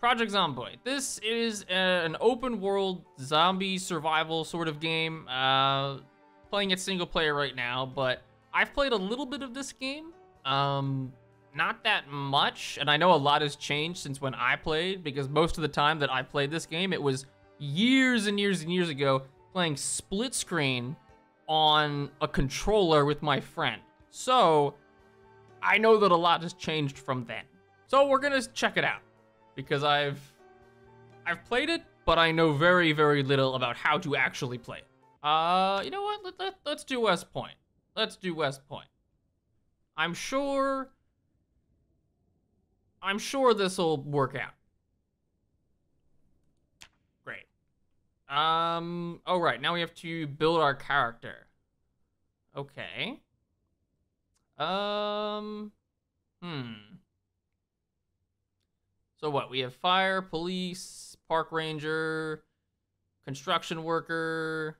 Project Zomboid. This is a, an open world zombie survival sort of game. Uh, playing it single player right now, but I've played a little bit of this game. Um, not that much, and I know a lot has changed since when I played, because most of the time that I played this game, it was years and years and years ago playing split screen on a controller with my friend. So, I know that a lot has changed from then. So we're gonna check it out, because I've I've played it, but I know very, very little about how to actually play. Uh, you know what? Let, let, let's do West Point. Let's do West Point. I'm sure I'm sure this will work out. Great. Um, oh right, now we have to build our character. Okay. Um, hmm. So what, we have fire, police, park ranger, construction worker.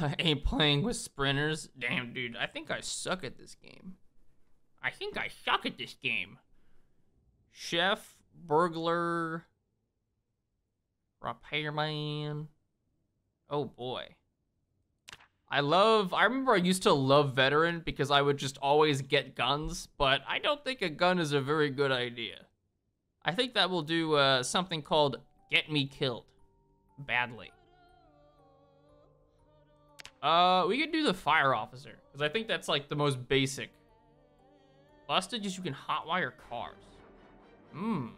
I ain't playing with sprinters. Damn, dude, I think I suck at this game. I think I suck at this game. Chef, burglar, repairman. Oh boy. I love, I remember I used to love veteran because I would just always get guns, but I don't think a gun is a very good idea. I think that will do uh, something called get me killed badly. Uh, we could do the fire officer because I think that's like the most basic Busted is you can hotwire cars. Hmm.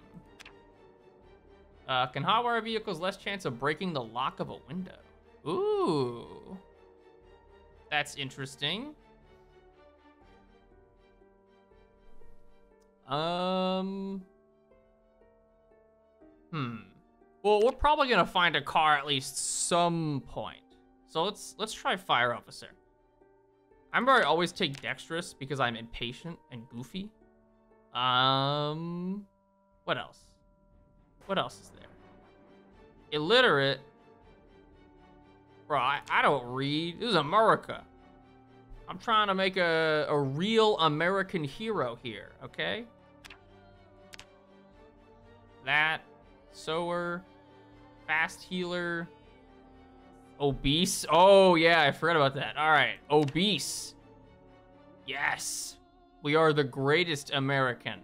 Uh, can hotwire vehicles less chance of breaking the lock of a window? Ooh. That's interesting. Um. Hmm. Well, we're probably gonna find a car at least some point. So let's let's try fire officer. I remember I always take dexterous because I'm impatient and goofy. Um, what else? What else is there? Illiterate. Bro, I, I don't read. This is America. I'm trying to make a, a real American hero here, okay? That, sower, fast healer, Obese? Oh, yeah, I forgot about that. All right, obese. Yes. We are the greatest American.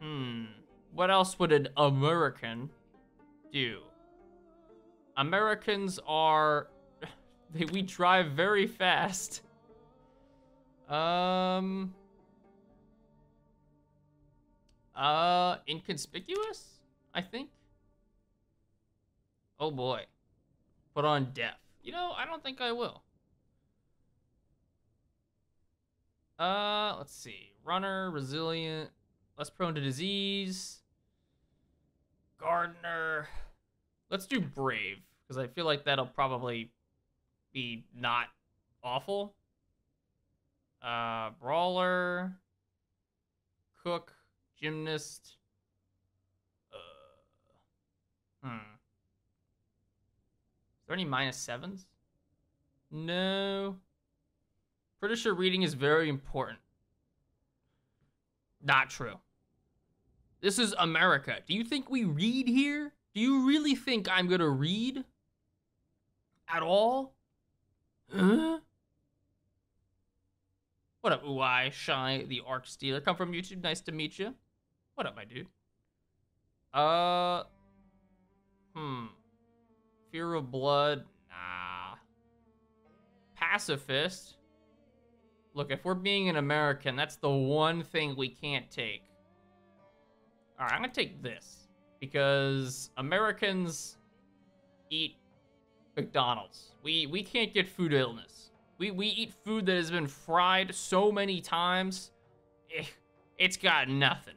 Hmm. What else would an American do? Americans are... we drive very fast. Um... Uh, inconspicuous, I think. Oh boy. Put on deaf. You know, I don't think I will. Uh, let's see. Runner, resilient, less prone to disease. Gardener. Let's do brave, because I feel like that'll probably be not awful. Uh, brawler, cook, gymnast. Uh, hmm there any minus sevens? No. Pretty sure reading is very important. Not true. This is America. Do you think we read here? Do you really think I'm gonna read? At all? What up, Uai, Shy, the Arc Stealer? Come from YouTube. Nice to meet you. What up, my dude? Uh. Hmm. Fear of blood? Nah. Pacifist? Look, if we're being an American, that's the one thing we can't take. Alright, I'm gonna take this. Because Americans eat McDonald's. We we can't get food illness. We we eat food that has been fried so many times. Eh, it's got nothing.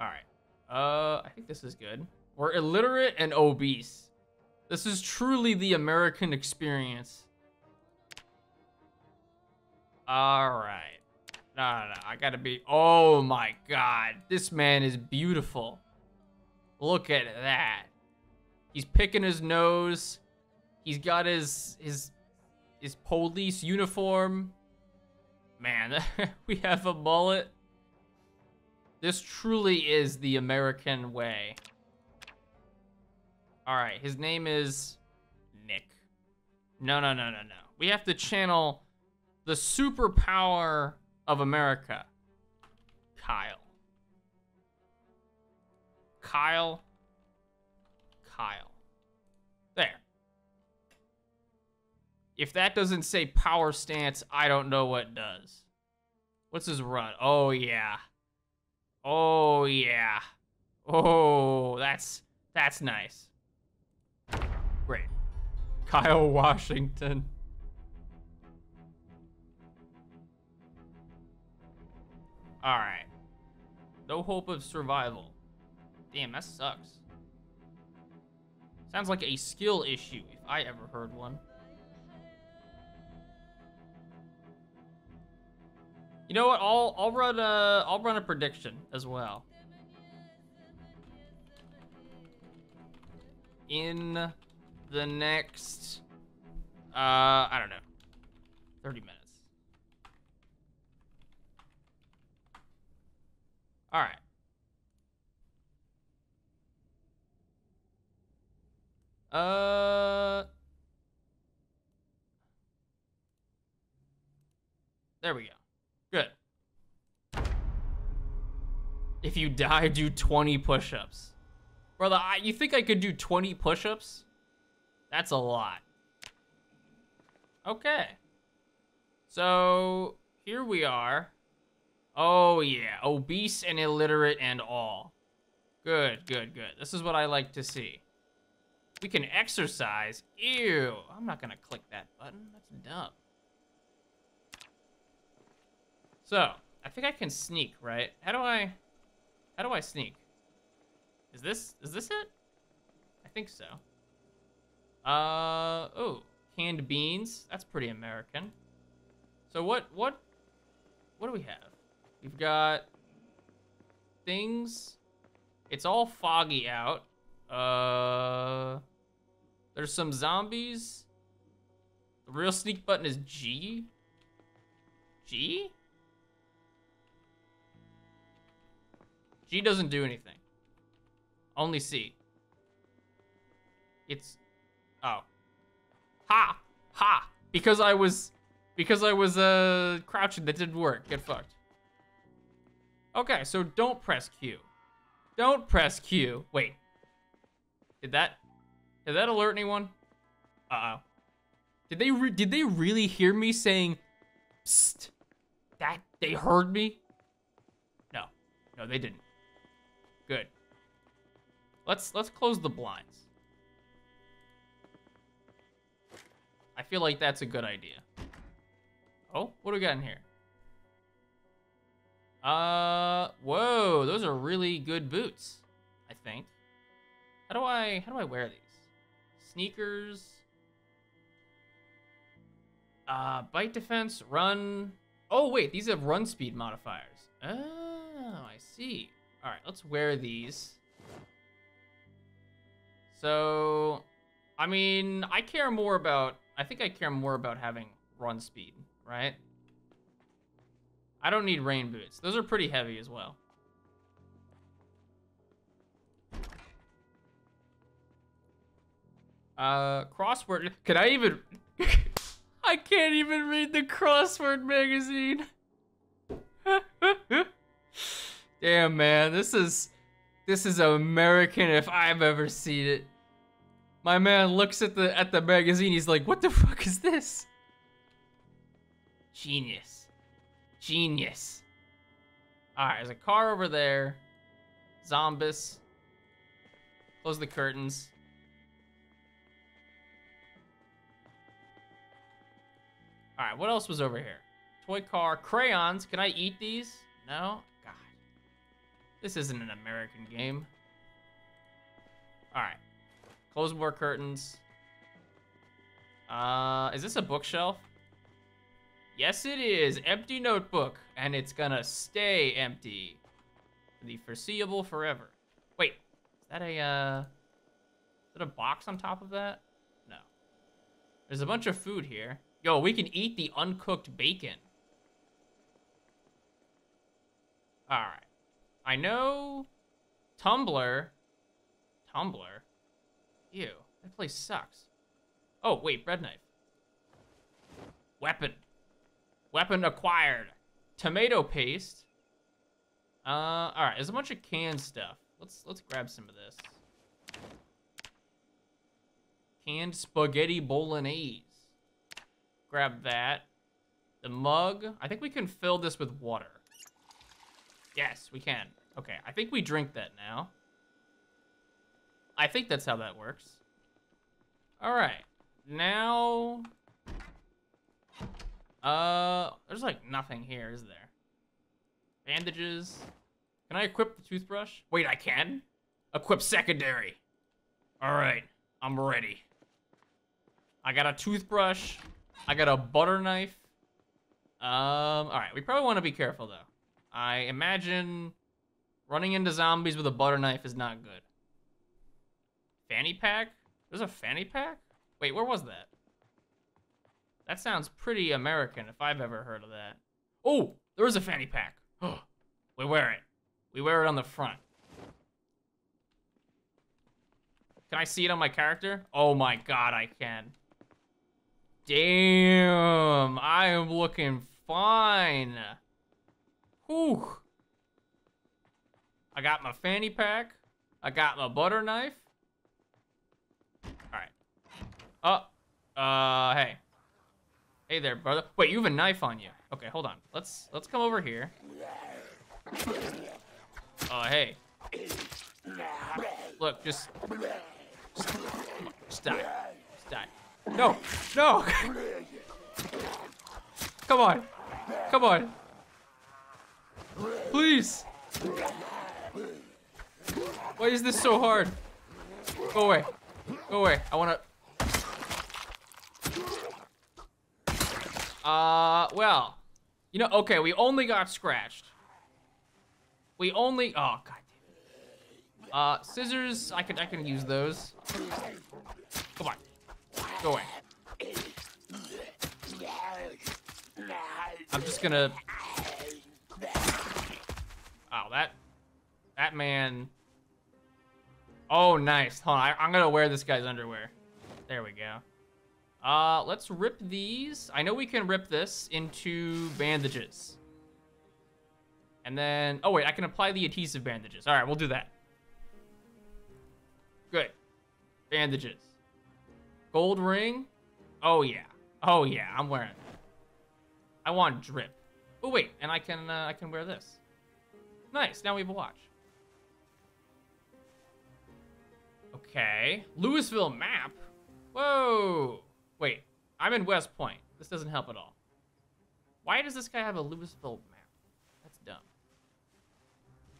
Alright. Uh, I think this is good. We're illiterate and obese. This is truly the American experience. All right. No, no, no. I gotta be. Oh my god. This man is beautiful. Look at that. He's picking his nose. He's got his his his police uniform. Man, we have a mullet. This truly is the American way. All right, his name is Nick. No, no, no, no, no. We have to channel the superpower of America. Kyle. Kyle. Kyle. There. If that doesn't say power stance, I don't know what does. What's his run? Oh, yeah. Oh, yeah. Oh, that's that's nice. Great. Kyle Washington. Alright. No hope of survival. Damn, that sucks. Sounds like a skill issue, if I ever heard one. You know what? I'll I'll run a I'll run a prediction as well. In the next uh I don't know 30 minutes. All right. Uh There we go. Good. If you die, do 20 push-ups. Brother, I, you think I could do 20 push-ups? That's a lot. Okay. So, here we are. Oh, yeah. Obese and illiterate and all. Good, good, good. This is what I like to see. We can exercise. Ew. I'm not going to click that button. That's dumb. So, I think I can sneak, right? How do I... How do I sneak? Is this... Is this it? I think so. Uh... Oh. Canned beans. That's pretty American. So what... What... What do we have? We've got things. It's all foggy out. Uh, there's some zombies. The real sneak button is G. G? G doesn't do anything. Only C. It's, oh. Ha! Ha! Because I was, because I was, uh, crouching, that didn't work. Get fucked. Okay, so don't press Q. Don't press Q. Wait. Did that... Did that alert anyone? Uh-oh. Did they did they really hear me saying, Psst? That they heard me? No. No, they didn't. Good. Let's let's close the blinds. I feel like that's a good idea. Oh, what do we got in here? Uh, whoa, those are really good boots, I think. How do I, how do I wear these? Sneakers. Uh, bite defense, run. Oh, wait, these have run speed modifiers. Oh, I see. All right, let's wear these. So, I mean, I care more about, I think I care more about having run speed, right? I don't need rain boots. Those are pretty heavy as well. Uh, crossword. Can I even... I can't even read the crossword magazine. Damn, man. This is... This is American if I've ever seen it. My man looks at the at the magazine. He's like, "What the fuck is this?" Genius. Genius. Alright, there's a car over there. Zombies. Close the curtains. Alright, what else was over here? Toy car. Crayons. Can I eat these? No? God. This isn't an American game. Alright. Close more curtains. Uh, is this a bookshelf? Yes, it is. Empty notebook. And it's gonna stay empty. For the foreseeable forever. Wait, is that a, uh... Is that a box on top of that? No. There's a bunch of food here. Yo, we can eat the uncooked bacon. All right. I know Tumblr. Tumblr? Ew, that place sucks. Oh, wait, bread knife. Weapon. Weapon acquired. Tomato paste. Uh, all right, there's a bunch of canned stuff. Let's let's grab some of this. Canned spaghetti bolognese. Grab that. The mug. I think we can fill this with water. Yes, we can. Okay, I think we drink that now. I think that's how that works. All right, now... Uh, there's like nothing here, is there? Bandages. Can I equip the toothbrush? Wait, I can? Equip secondary. All right, I'm ready. I got a toothbrush. I got a butter knife. Um, all right, we probably want to be careful though. I imagine running into zombies with a butter knife is not good. Fanny pack? There's a fanny pack? Wait, where was that? That sounds pretty American if I've ever heard of that. Oh, there is a fanny pack. we wear it. We wear it on the front. Can I see it on my character? Oh my god, I can. Damn, I am looking fine. Whew. I got my fanny pack. I got my butter knife. All right. Oh, uh, hey. Hey there, brother. Wait, you have a knife on you. Okay, hold on. Let's let's come over here. Oh, uh, hey. Look, just, just, just die. Just die. No, no. come on, come on. Please. Why is this so hard? Go away. Go away. I wanna... Uh, well. You know, okay, we only got scratched. We only... Oh, god damn it. Uh, scissors, I can, I can use those. Come on. Go away. I'm just gonna Wow, that that man. Oh, nice. Hold on, I, I'm gonna wear this guy's underwear. There we go. Uh, let's rip these. I know we can rip this into bandages. And then, oh wait, I can apply the adhesive bandages. All right, we'll do that. Good. Bandages. Gold ring. Oh yeah. Oh yeah, I'm wearing it. I want drip. Oh wait, and I can uh, I can wear this. Nice, now we have a watch. Okay, Louisville map. Whoa. Wait, I'm in West Point. This doesn't help at all. Why does this guy have a Louisville map? That's dumb.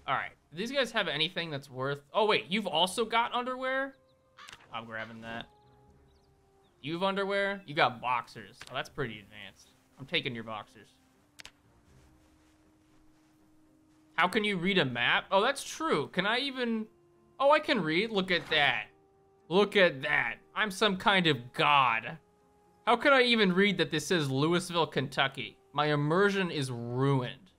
All right, do these guys have anything that's worth... Oh wait, you've also got underwear? I'm grabbing that. You've underwear? You got boxers. Oh, that's pretty advanced. I'm taking your boxers. How can you read a map? Oh, that's true. Can I even... Oh, I can read. Look at that. Look at that. I'm some kind of god. How can I even read that this says Louisville, Kentucky? My immersion is ruined.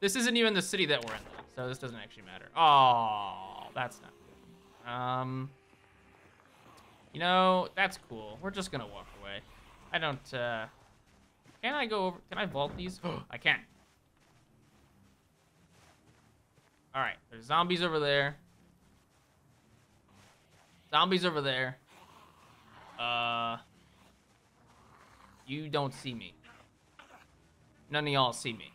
This isn't even the city that we're in, though, so this doesn't actually matter. Oh, that's not good. Um, you know, that's cool. We're just gonna walk away. I don't, uh... Can I go over... Can I vault these? I can. All right, there's zombies over there. Zombies over there. Uh, you don't see me. None of y'all see me.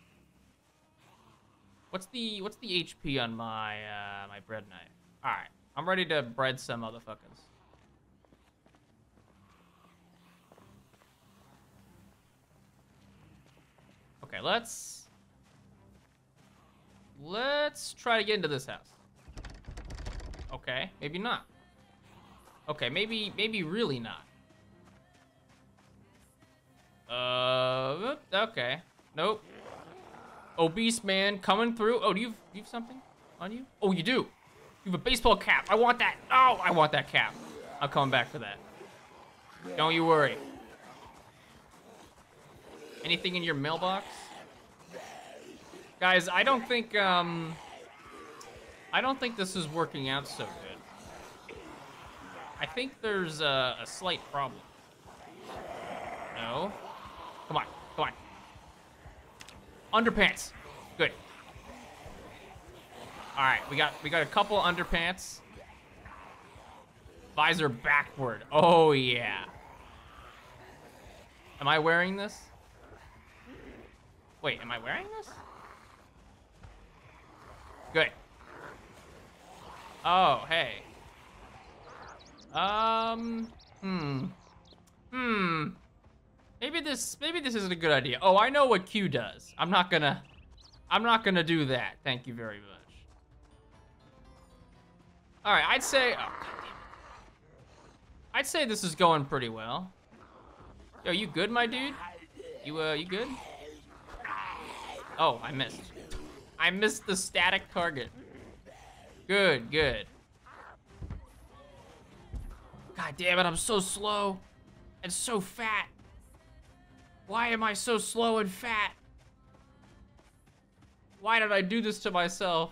What's the what's the HP on my uh, my bread knife? All right, I'm ready to bread some motherfuckers. Okay, let's Let's try to get into this house. Okay, maybe not. Okay, maybe, maybe really not. Uh, okay. Nope. Obese man coming through. Oh, do you, do you have something on you? Oh, you do. You have a baseball cap. I want that. Oh, I want that cap. I'm coming back for that. Don't you worry. Anything in your mailbox? Guys, I don't think, um... I don't think this is working out so good. I think there's a, a slight problem. No. Come on, come on. Underpants. Good. All right, we got we got a couple underpants. Visor backward. Oh yeah. Am I wearing this? Wait, am I wearing this? Good. Oh, hey. Um, hmm. Hmm. Maybe this, maybe this isn't a good idea. Oh, I know what Q does. I'm not gonna, I'm not gonna do that. Thank you very much. All right, I'd say, oh, I'd say this is going pretty well. Yo, you good, my dude? You, uh, you good? Oh, I missed. I missed the static target. Good, good. God damn it, I'm so slow and so fat. Why am I so slow and fat? Why did I do this to myself?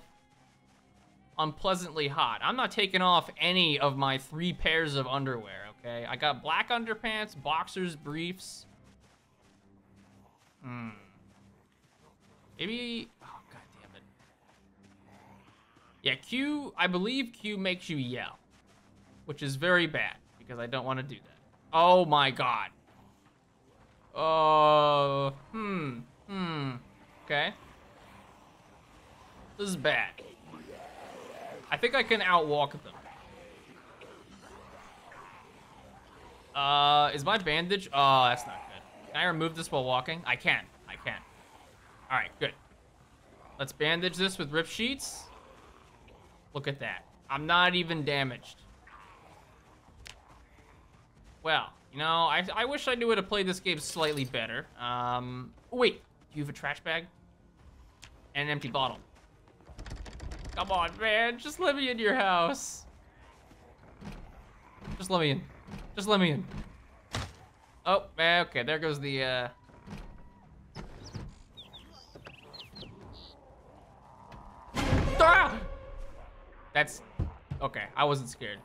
Unpleasantly hot. I'm not taking off any of my three pairs of underwear, okay? I got black underpants, boxers, briefs. Hmm. Maybe Oh, goddammit. yeah, Q, I believe Q makes you yell, which is very bad because I don't want to do that. Oh my god. Oh, hmm, hmm, okay. This is bad. I think I can outwalk them. Uh, is my bandage? Oh, that's not good. Can I remove this while walking? I can. I can. All right, good. Let's bandage this with rip sheets. Look at that. I'm not even damaged. Well, you know, I, I wish I knew how to play this game slightly better. Um, wait, do you have a trash bag? And an empty bottle. Come on, man, just let me in your house. Just let me in. Just let me in. Oh, okay, there goes the, uh... Ah! That's... Okay, I wasn't scared.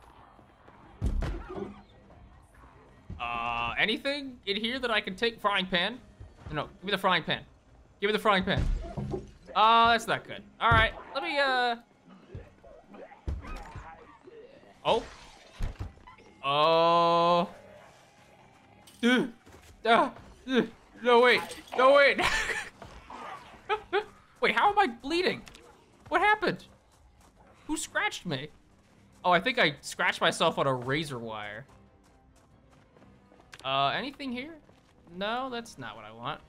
Uh, anything in here that I can take? Frying pan? No, give me the frying pan. Give me the frying pan. Uh, that's not good. All right, let me, uh... Oh. Oh. Uh, uh, uh, no, wait. No, wait. wait, how am I bleeding? What happened? Who scratched me? Oh, I think I scratched myself on a razor wire. Uh, anything here? No, that's not what I want.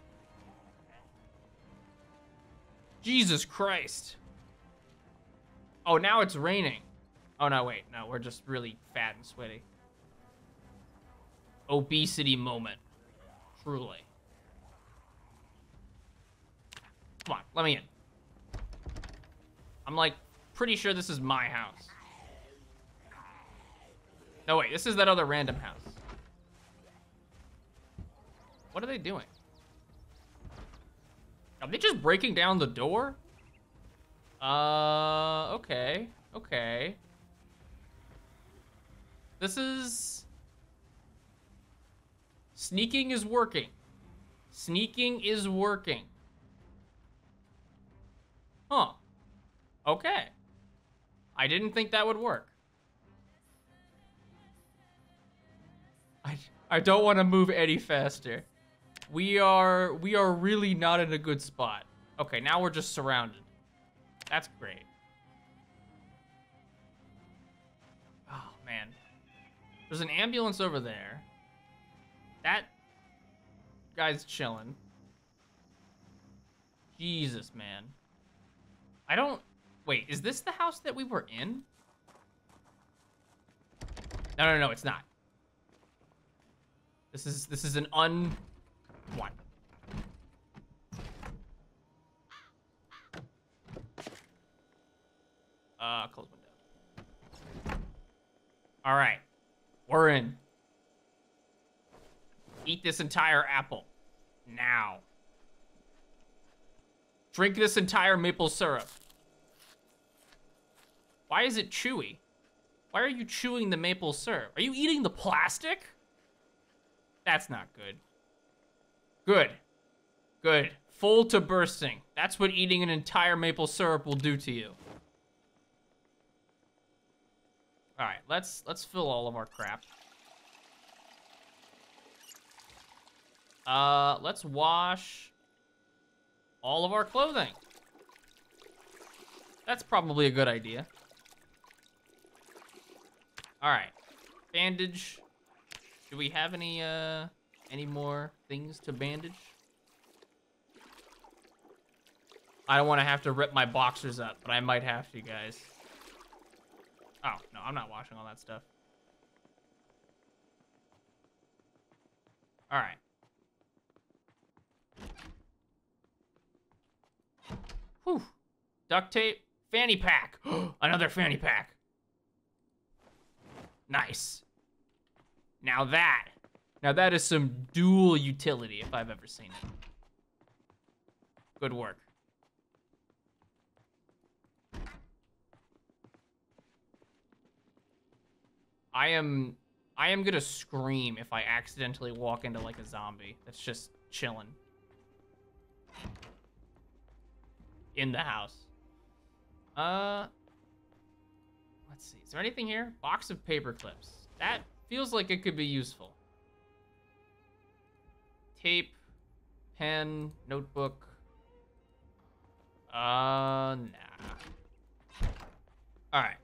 Jesus Christ. Oh, now it's raining. Oh, no, wait. No, we're just really fat and sweaty. Obesity moment. Truly. Come on, let me in. I'm like pretty sure this is my house. No, wait, this is that other random house. What are they doing? Are they just breaking down the door? Uh, okay, okay. This is... Sneaking is working. Sneaking is working. Huh. Okay. I didn't think that would work. I, I don't want to move any faster. We are we are really not in a good spot. Okay, now we're just surrounded. That's great. Oh, man. There's an ambulance over there. That guy's chilling. Jesus, man. I don't Wait, is this the house that we were in? No, no, no, it's not. This is this is an un one. Uh, close window. All right, we're in. Eat this entire apple now. Drink this entire maple syrup. Why is it chewy? Why are you chewing the maple syrup? Are you eating the plastic? That's not good. Good. Good. Full to bursting. That's what eating an entire maple syrup will do to you. All right, let's let's fill all of our crap. Uh, let's wash all of our clothing. That's probably a good idea. All right, bandage. Do we have any uh any more things to bandage? I don't want to have to rip my boxers up, but I might have to, guys. Oh, no, I'm not washing all that stuff. All right. Whew. Duct tape. Fanny pack. Another fanny pack. Nice. Now that. Now that is some dual utility if I've ever seen it. Good work. I am I am gonna scream if I accidentally walk into like a zombie that's just chilling in the house. Uh, let's see. Is there anything here? Box of paper clips. That feels like it could be useful. Tape, pen, notebook. Uh, nah. All right.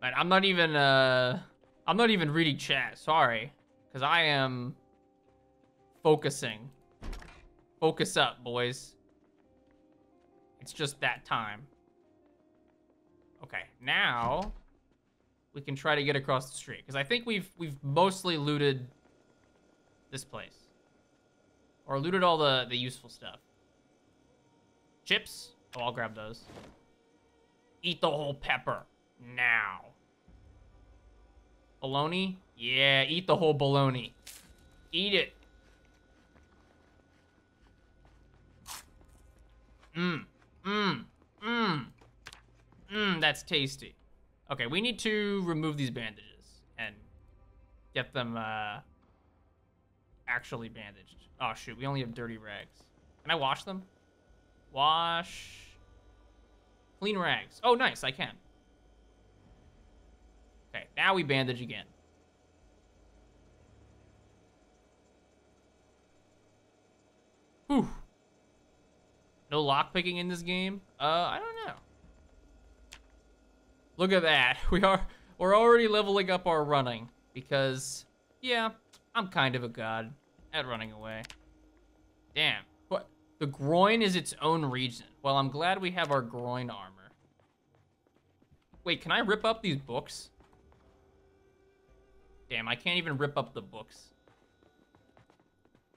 Man, I'm not even, uh, I'm not even reading chat, sorry. Because I am focusing. Focus up, boys. It's just that time. Now we can try to get across the street. Because I think we've, we've mostly looted this place. Or looted all the, the useful stuff. Chips? Oh, I'll grab those. Eat the whole pepper. Now. Bologna? Yeah, eat the whole bologna. Eat it. Mmm. Mmm. Mmm. Mmm, that's tasty. Okay, we need to remove these bandages and get them uh, actually bandaged. Oh, shoot. We only have dirty rags. Can I wash them? Wash. Clean rags. Oh, nice. I can. Okay, now we bandage again. Whew. No lockpicking in this game? Uh, I don't know. Look at that. We are we're already leveling up our running because yeah, I'm kind of a god at running away. Damn. What? The groin is its own region. Well, I'm glad we have our groin armor. Wait, can I rip up these books? Damn, I can't even rip up the books.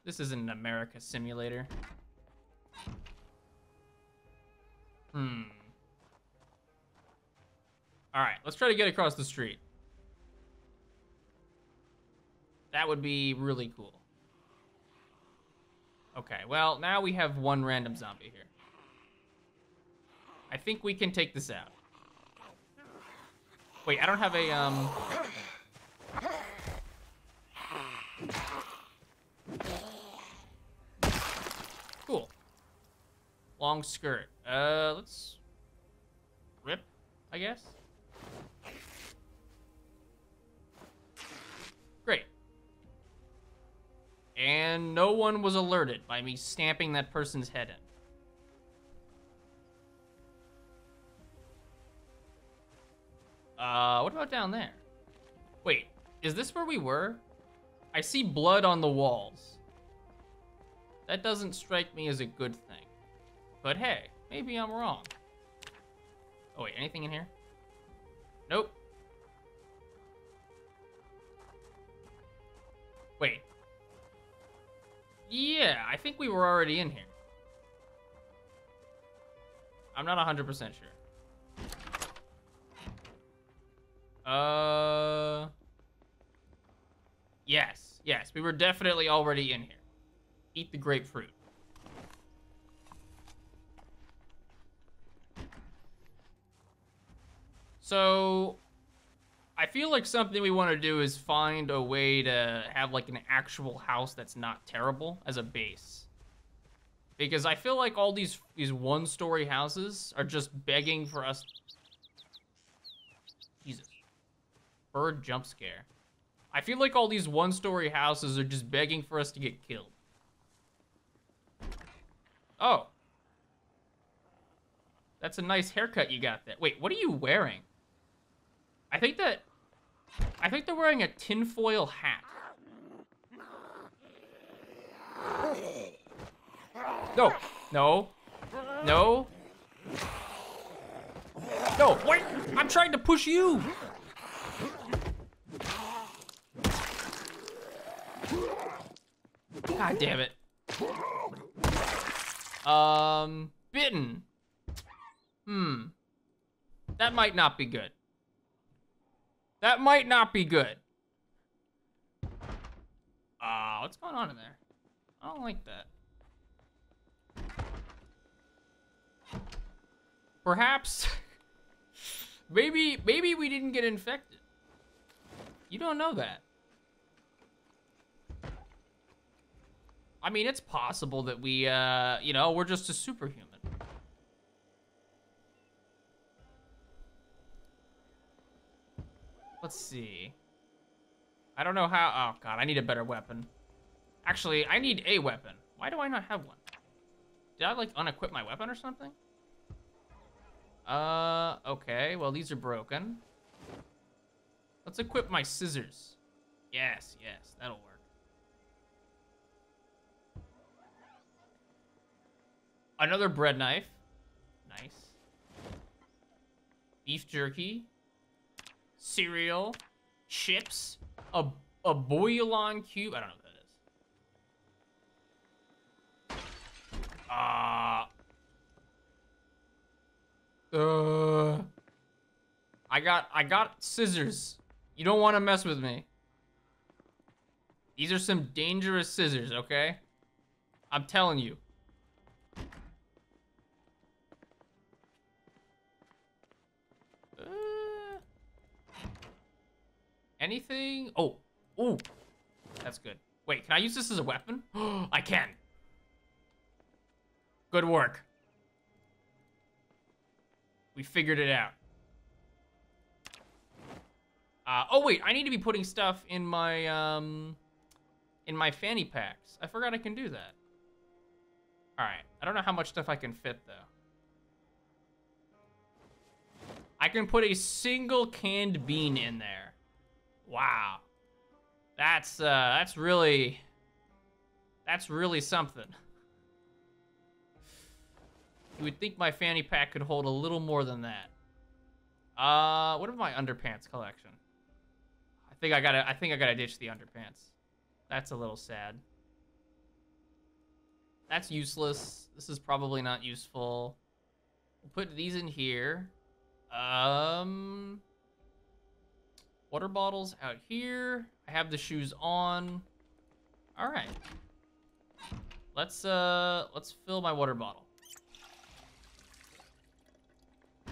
This isn't an America simulator. Hmm. Alright, let's try to get across the street. That would be really cool. Okay, well, now we have one random zombie here. I think we can take this out. Wait, I don't have a, um... Cool. Long skirt. Uh, let's rip, I guess. And no one was alerted by me stamping that person's head in. Uh, what about down there? Wait, is this where we were? I see blood on the walls. That doesn't strike me as a good thing. But hey, maybe I'm wrong. Oh wait, anything in here? Nope. Wait. Yeah, I think we were already in here. I'm not 100% sure. Uh... Yes, yes, we were definitely already in here. Eat the grapefruit. So, I feel like something we want to do is find a way to have like an actual house that's not terrible as a base. Because I feel like all these these one-story houses are just begging for us. Jesus. Bird jump scare. I feel like all these one-story houses are just begging for us to get killed. Oh. That's a nice haircut you got there. Wait, what are you wearing? I think that... I think they're wearing a tinfoil hat. No. No. No. No, wait! I'm trying to push you! God damn it. Um, bitten. Hmm. That might not be good. That might not be good. Ah, uh, what's going on in there? I don't like that. Perhaps, maybe, maybe we didn't get infected. You don't know that. I mean, it's possible that we, uh, you know, we're just a superhuman. Let's see. I don't know how, oh god, I need a better weapon. Actually, I need a weapon. Why do I not have one? Did I, like, unequip my weapon or something? Uh, okay, well, these are broken. Let's equip my scissors. Yes, yes, that'll work. Another bread knife. Nice. Beef jerky. Cereal. Chips. A, a bouillon cube. I don't know what that is. Uh... Uh... I got, I got scissors. You don't want to mess with me. These are some dangerous scissors, okay? I'm telling you. Anything? Oh, oh, that's good. Wait, can I use this as a weapon? I can. Good work. We figured it out. Uh, oh wait, I need to be putting stuff in my, um, in my fanny packs. I forgot I can do that. All right, I don't know how much stuff I can fit though. I can put a single canned bean in there. Wow. That's, uh, that's really, that's really something. You would think my fanny pack could hold a little more than that. Uh, what about my underpants collection? I think I gotta, I think I gotta ditch the underpants. That's a little sad. That's useless. This is probably not useful. We'll put these in here. Um, Water bottles out here. I have the shoes on. All right. Let's uh let's fill my water bottle.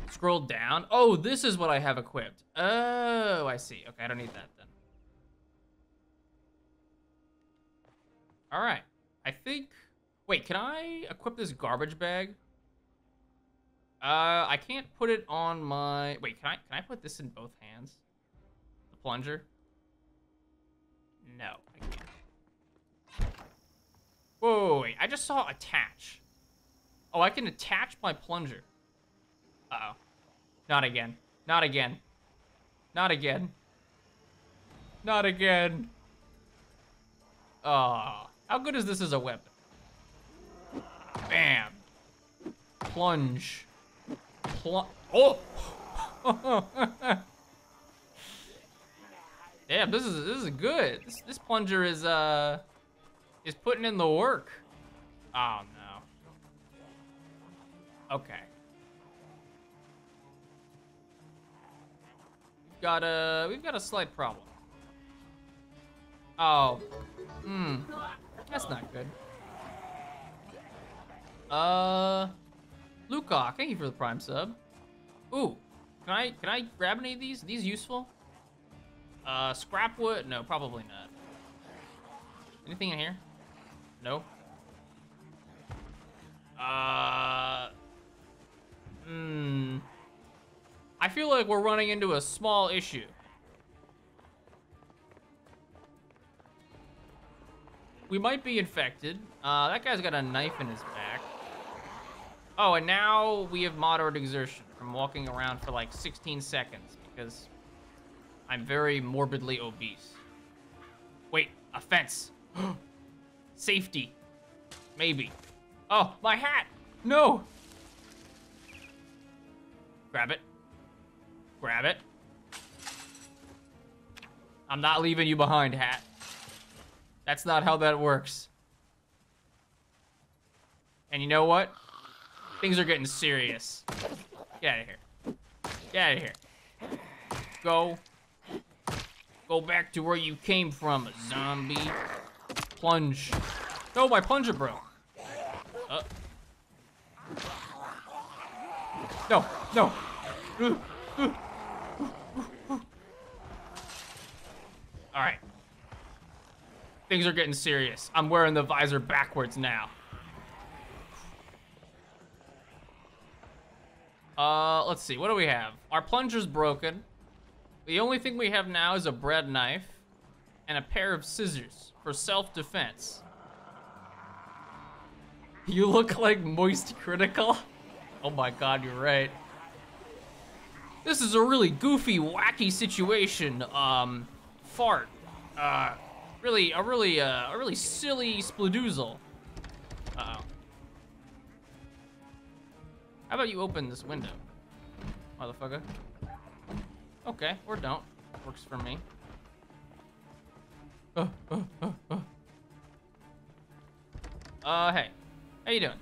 Scroll down. Oh, this is what I have equipped. Oh, I see. Okay, I don't need that then. All right. I think Wait, can I equip this garbage bag? Uh, I can't put it on my... Wait, can I, can I put this in both hands? Plunger? No, I can't. Whoa, wait, I just saw attach. Oh, I can attach my plunger. Uh-oh. Not again. Not again. Not again. Not again. Oh, how good is this as a weapon? Bam. Plunge. Pl oh! Damn, this is this is good. This, this plunger is uh is putting in the work. Oh no. Okay. We've got a we've got a slight problem. Oh. Hmm. That's not good. Uh Luca, thank you for the prime sub. Ooh. Can I can I grab any of these? Are these useful? Uh, scrap wood? No, probably not. Anything in here? No. Uh. Hmm. I feel like we're running into a small issue. We might be infected. Uh, that guy's got a knife in his back. Oh, and now we have moderate exertion from walking around for like 16 seconds because I'm very morbidly obese. Wait, a fence. Safety. Maybe. Oh, my hat! No! Grab it. Grab it. I'm not leaving you behind, hat. That's not how that works. And you know what? Things are getting serious. Get out of here. Get out of here. Go. Go back to where you came from, zombie. Plunge. No, my plunger broke. Uh. No, no. All right. Things are getting serious. I'm wearing the visor backwards now. Uh, let's see. What do we have? Our plunger's broken. The only thing we have now is a bread knife and a pair of scissors for self-defense. You look like Moist Critical. Oh my god, you're right. This is a really goofy, wacky situation. Um, fart. Uh, really, a really, uh, a really silly spladoozle. Uh-oh. How about you open this window, motherfucker? Okay, or don't. Works for me. Uh, uh, uh, uh. Uh, hey. How you doing?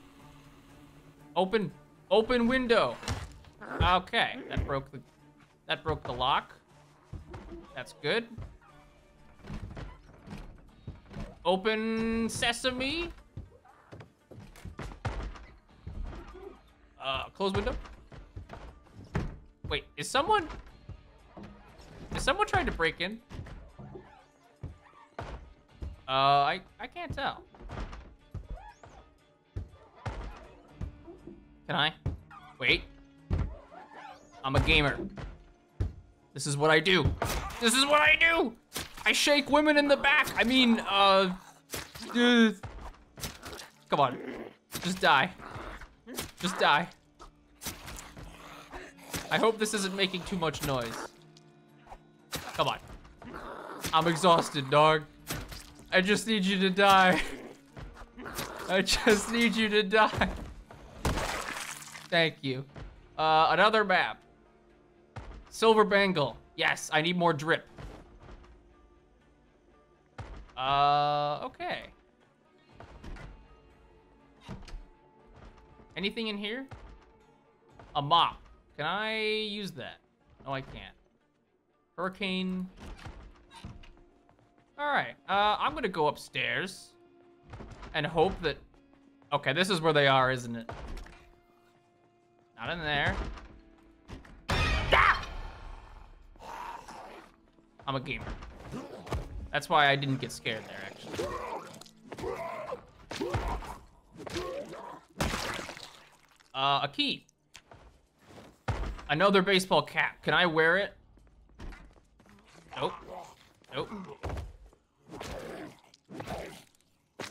Open, open window. Okay, that broke the, that broke the lock. That's good. Open sesame. Uh, close window. Wait, is someone, is someone trying to break in? Uh, I, I can't tell. Can I? Wait. I'm a gamer. This is what I do. This is what I do! I shake women in the back. I mean, uh... uh come on. Just die. Just die. I hope this isn't making too much noise. Come on. I'm exhausted, dog. I just need you to die. I just need you to die. Thank you. Uh, another map. Silver Bangle. Yes, I need more drip. Uh, okay. Anything in here? A mop. Can I use that? No, I can't. Hurricane. All right, uh, I'm gonna go upstairs and hope that, okay, this is where they are, isn't it? Not in there. Ah! I'm a gamer. That's why I didn't get scared there, actually. Uh, a key. Another baseball cap. Can I wear it? Nope. Nope.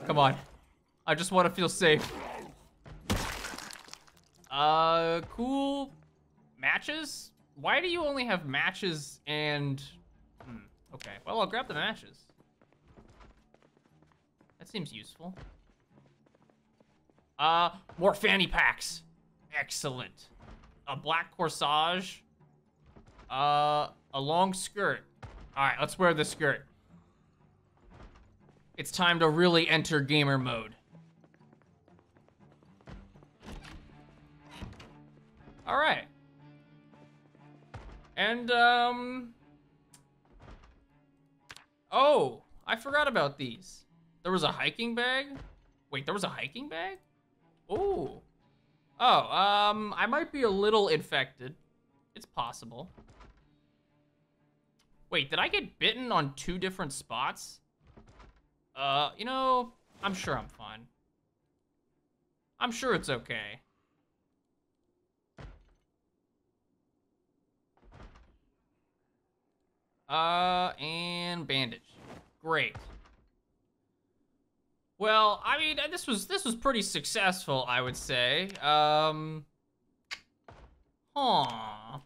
Come on. I just want to feel safe. Uh, cool matches? Why do you only have matches and... Hmm, okay, well, I'll grab the matches. That seems useful. Uh, more fanny packs. Excellent a black corsage, uh, a long skirt. All right, let's wear the skirt. It's time to really enter gamer mode. All right. And, um... Oh, I forgot about these. There was a hiking bag? Wait, there was a hiking bag? Oh. Oh, um, I might be a little infected. It's possible. Wait, did I get bitten on two different spots? Uh, you know, I'm sure I'm fine. I'm sure it's okay. Uh, and bandage. Great. Well, I mean, this was this was pretty successful, I would say. Um, huh.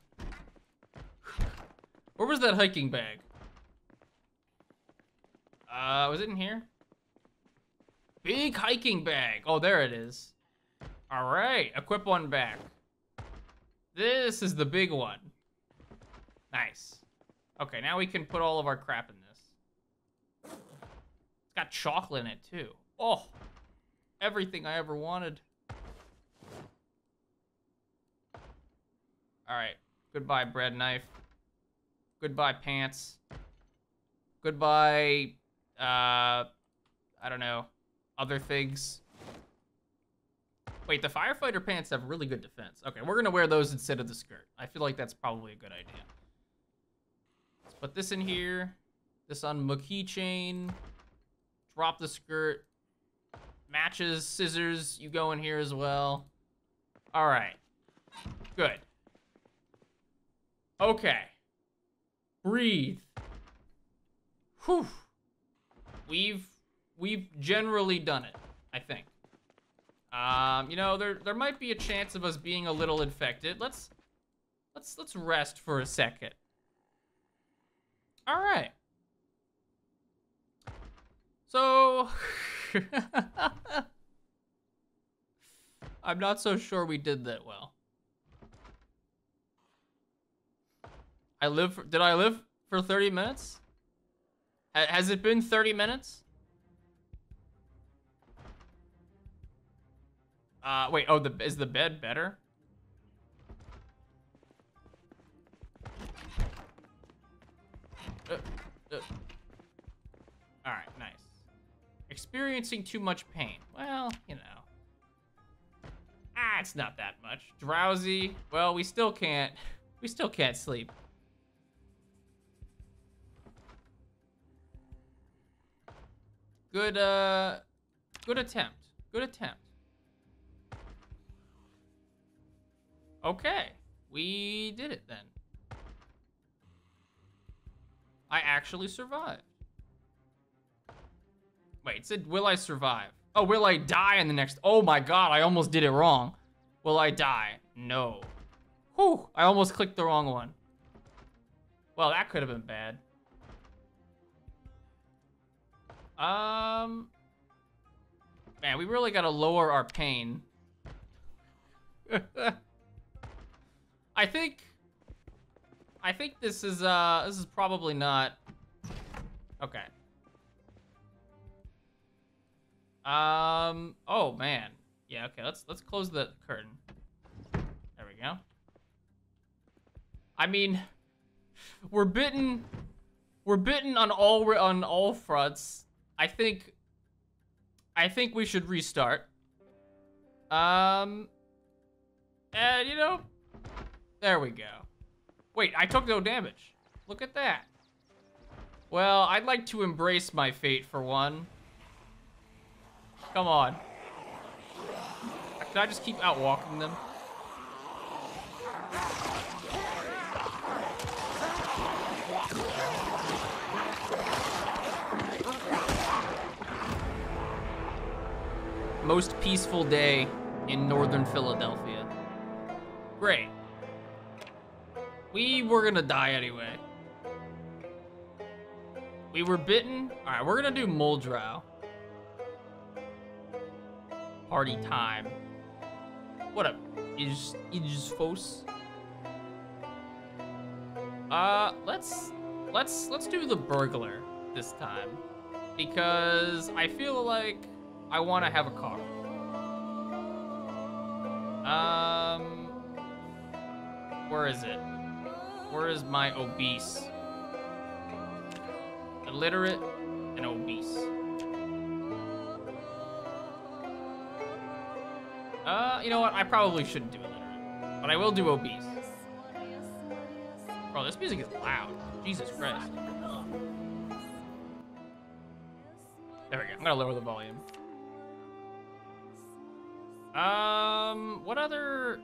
Where was that hiking bag? Uh, was it in here? Big hiking bag. Oh, there it is. All right, equip one back. This is the big one. Nice. Okay, now we can put all of our crap in this. It's got chocolate in it, too. Oh, everything I ever wanted. All right, goodbye, bread knife. Goodbye, pants. Goodbye, uh, I don't know, other things. Wait, the firefighter pants have really good defense. Okay, we're gonna wear those instead of the skirt. I feel like that's probably a good idea. Let's put this in here. This on my keychain. Drop the skirt. Matches, scissors, you go in here as well. All right, good. Okay. Breathe. Whew. We've we've generally done it, I think. Um, you know, there there might be a chance of us being a little infected. Let's let's let's rest for a second. All right. So I'm not so sure we did that well. I live for, did I live for 30 minutes? Ha has it been 30 minutes? Uh, wait, oh, the is the bed better? Uh, uh. All right, nice. Experiencing too much pain. Well, you know. Ah, it's not that much. Drowsy. Well, we still can't. We still can't sleep. Good, uh, good attempt. Good attempt. Okay, we did it then. I actually survived. Wait, it said, will I survive? Oh, will I die in the next? Oh my god, I almost did it wrong. Will I die? No. Whew, I almost clicked the wrong one. Well, that could have been bad. Um, man, we really gotta lower our pain. I think, I think this is, uh, this is probably not, okay. Um, oh man. Yeah, okay, let's, let's close the curtain. There we go. I mean, we're bitten, we're bitten on all, on all fronts. I think, I think we should restart. Um, and you know, there we go. Wait, I took no damage. Look at that. Well, I'd like to embrace my fate for one. Come on. Can I just keep out walking them? Most peaceful day in northern Philadelphia. Great. We were gonna die anyway. We were bitten. All right, we're gonna do Muldraugh. Party time. What up? Is is Fos? Uh, let's let's let's do the burglar this time because I feel like I want to have a car. Um, where is it? Where is my obese? Illiterate and obese. Uh, you know what? I probably shouldn't do illiterate, but I will do obese. Bro, this music is loud. Jesus Christ. There we go. I'm gonna lower the volume. Um, what other?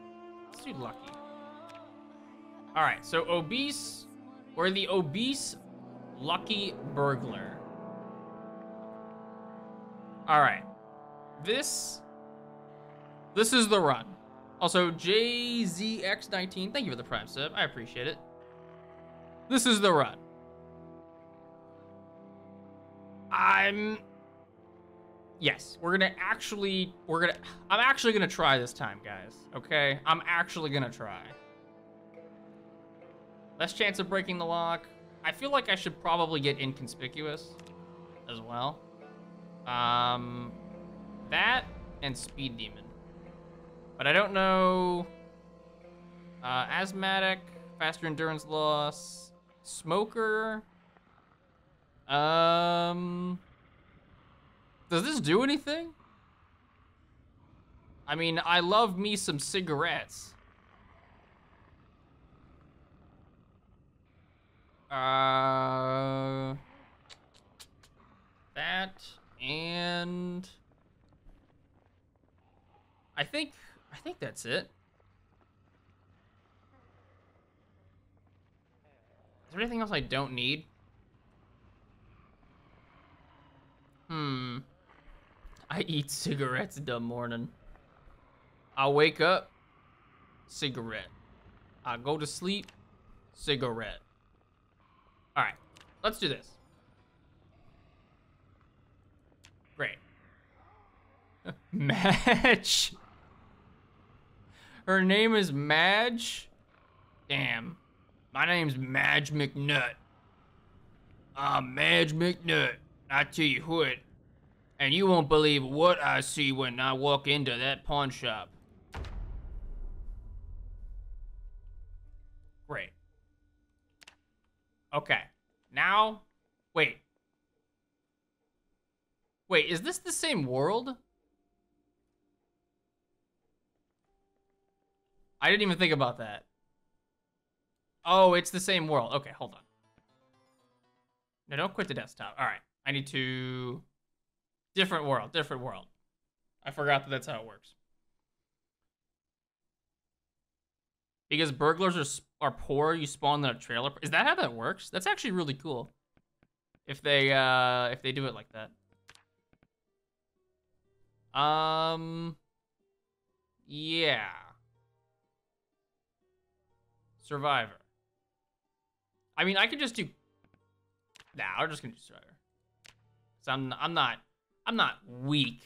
Let's do lucky. All right, so obese. We're the obese lucky burglar. All right, this. This is the run. Also, JZX19, thank you for the prime sub. I appreciate it. This is the run. I'm yes, we're gonna actually, we're gonna, I'm actually gonna try this time, guys. Okay, I'm actually gonna try. Less chance of breaking the lock. I feel like I should probably get inconspicuous as well. Um, that and speed demon. But I don't know. Uh, asthmatic, faster endurance loss, smoker. Um. Does this do anything? I mean, I love me some cigarettes. Uh, that and I think I think that's it. Is there anything else I don't need? Hmm. I eat cigarettes the morning. I wake up, cigarette. I go to sleep, cigarette. All right, let's do this. Great. Madge. Her name is Madge. Damn. My name's Madge McNutt. I'm Madge McNutt. I tell you what, and you won't believe what I see when I walk into that pawn shop. Great. Okay. Now, wait. Wait, is this the same world? I didn't even think about that. Oh, it's the same world. Okay, hold on. No, don't quit the desktop. All right. I need to Different world, different world. I forgot that that's how it works. Because burglars are, are poor, you spawn in a trailer. Is that how that works? That's actually really cool. If they uh if they do it like that. Um yeah. Survivor. I mean, I could just do Nah, I'm just to do Survivor. So I'm I'm not I'm not weak.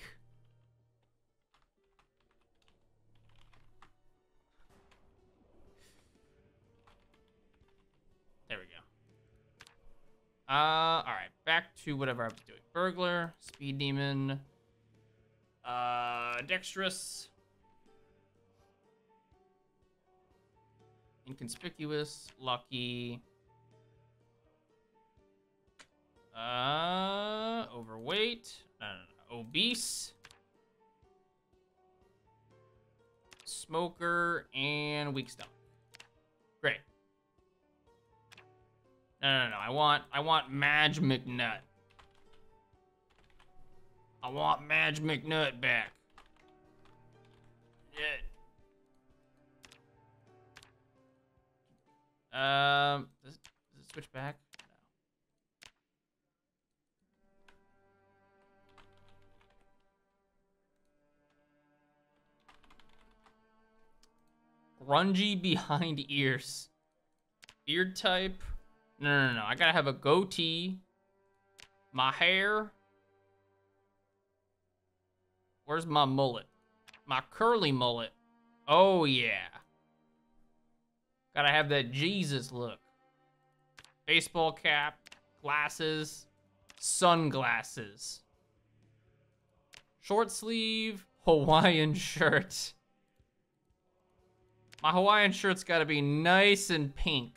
There we go. Uh, all right, back to whatever I was doing. Burglar, speed demon, uh, dexterous, inconspicuous, lucky, uh, overweight, no. Obese. Smoker and weak stomach. Great. No, no, no. I want, I want Madge McNutt. I want Madge McNutt back. Yeah. Um, does it, does it switch back? Grungy behind ears. Beard type. No, no, no, no. I gotta have a goatee. My hair. Where's my mullet? My curly mullet. Oh, yeah. Gotta have that Jesus look. Baseball cap, glasses, sunglasses. Short sleeve, Hawaiian shirt. My Hawaiian shirt's got to be nice and pink.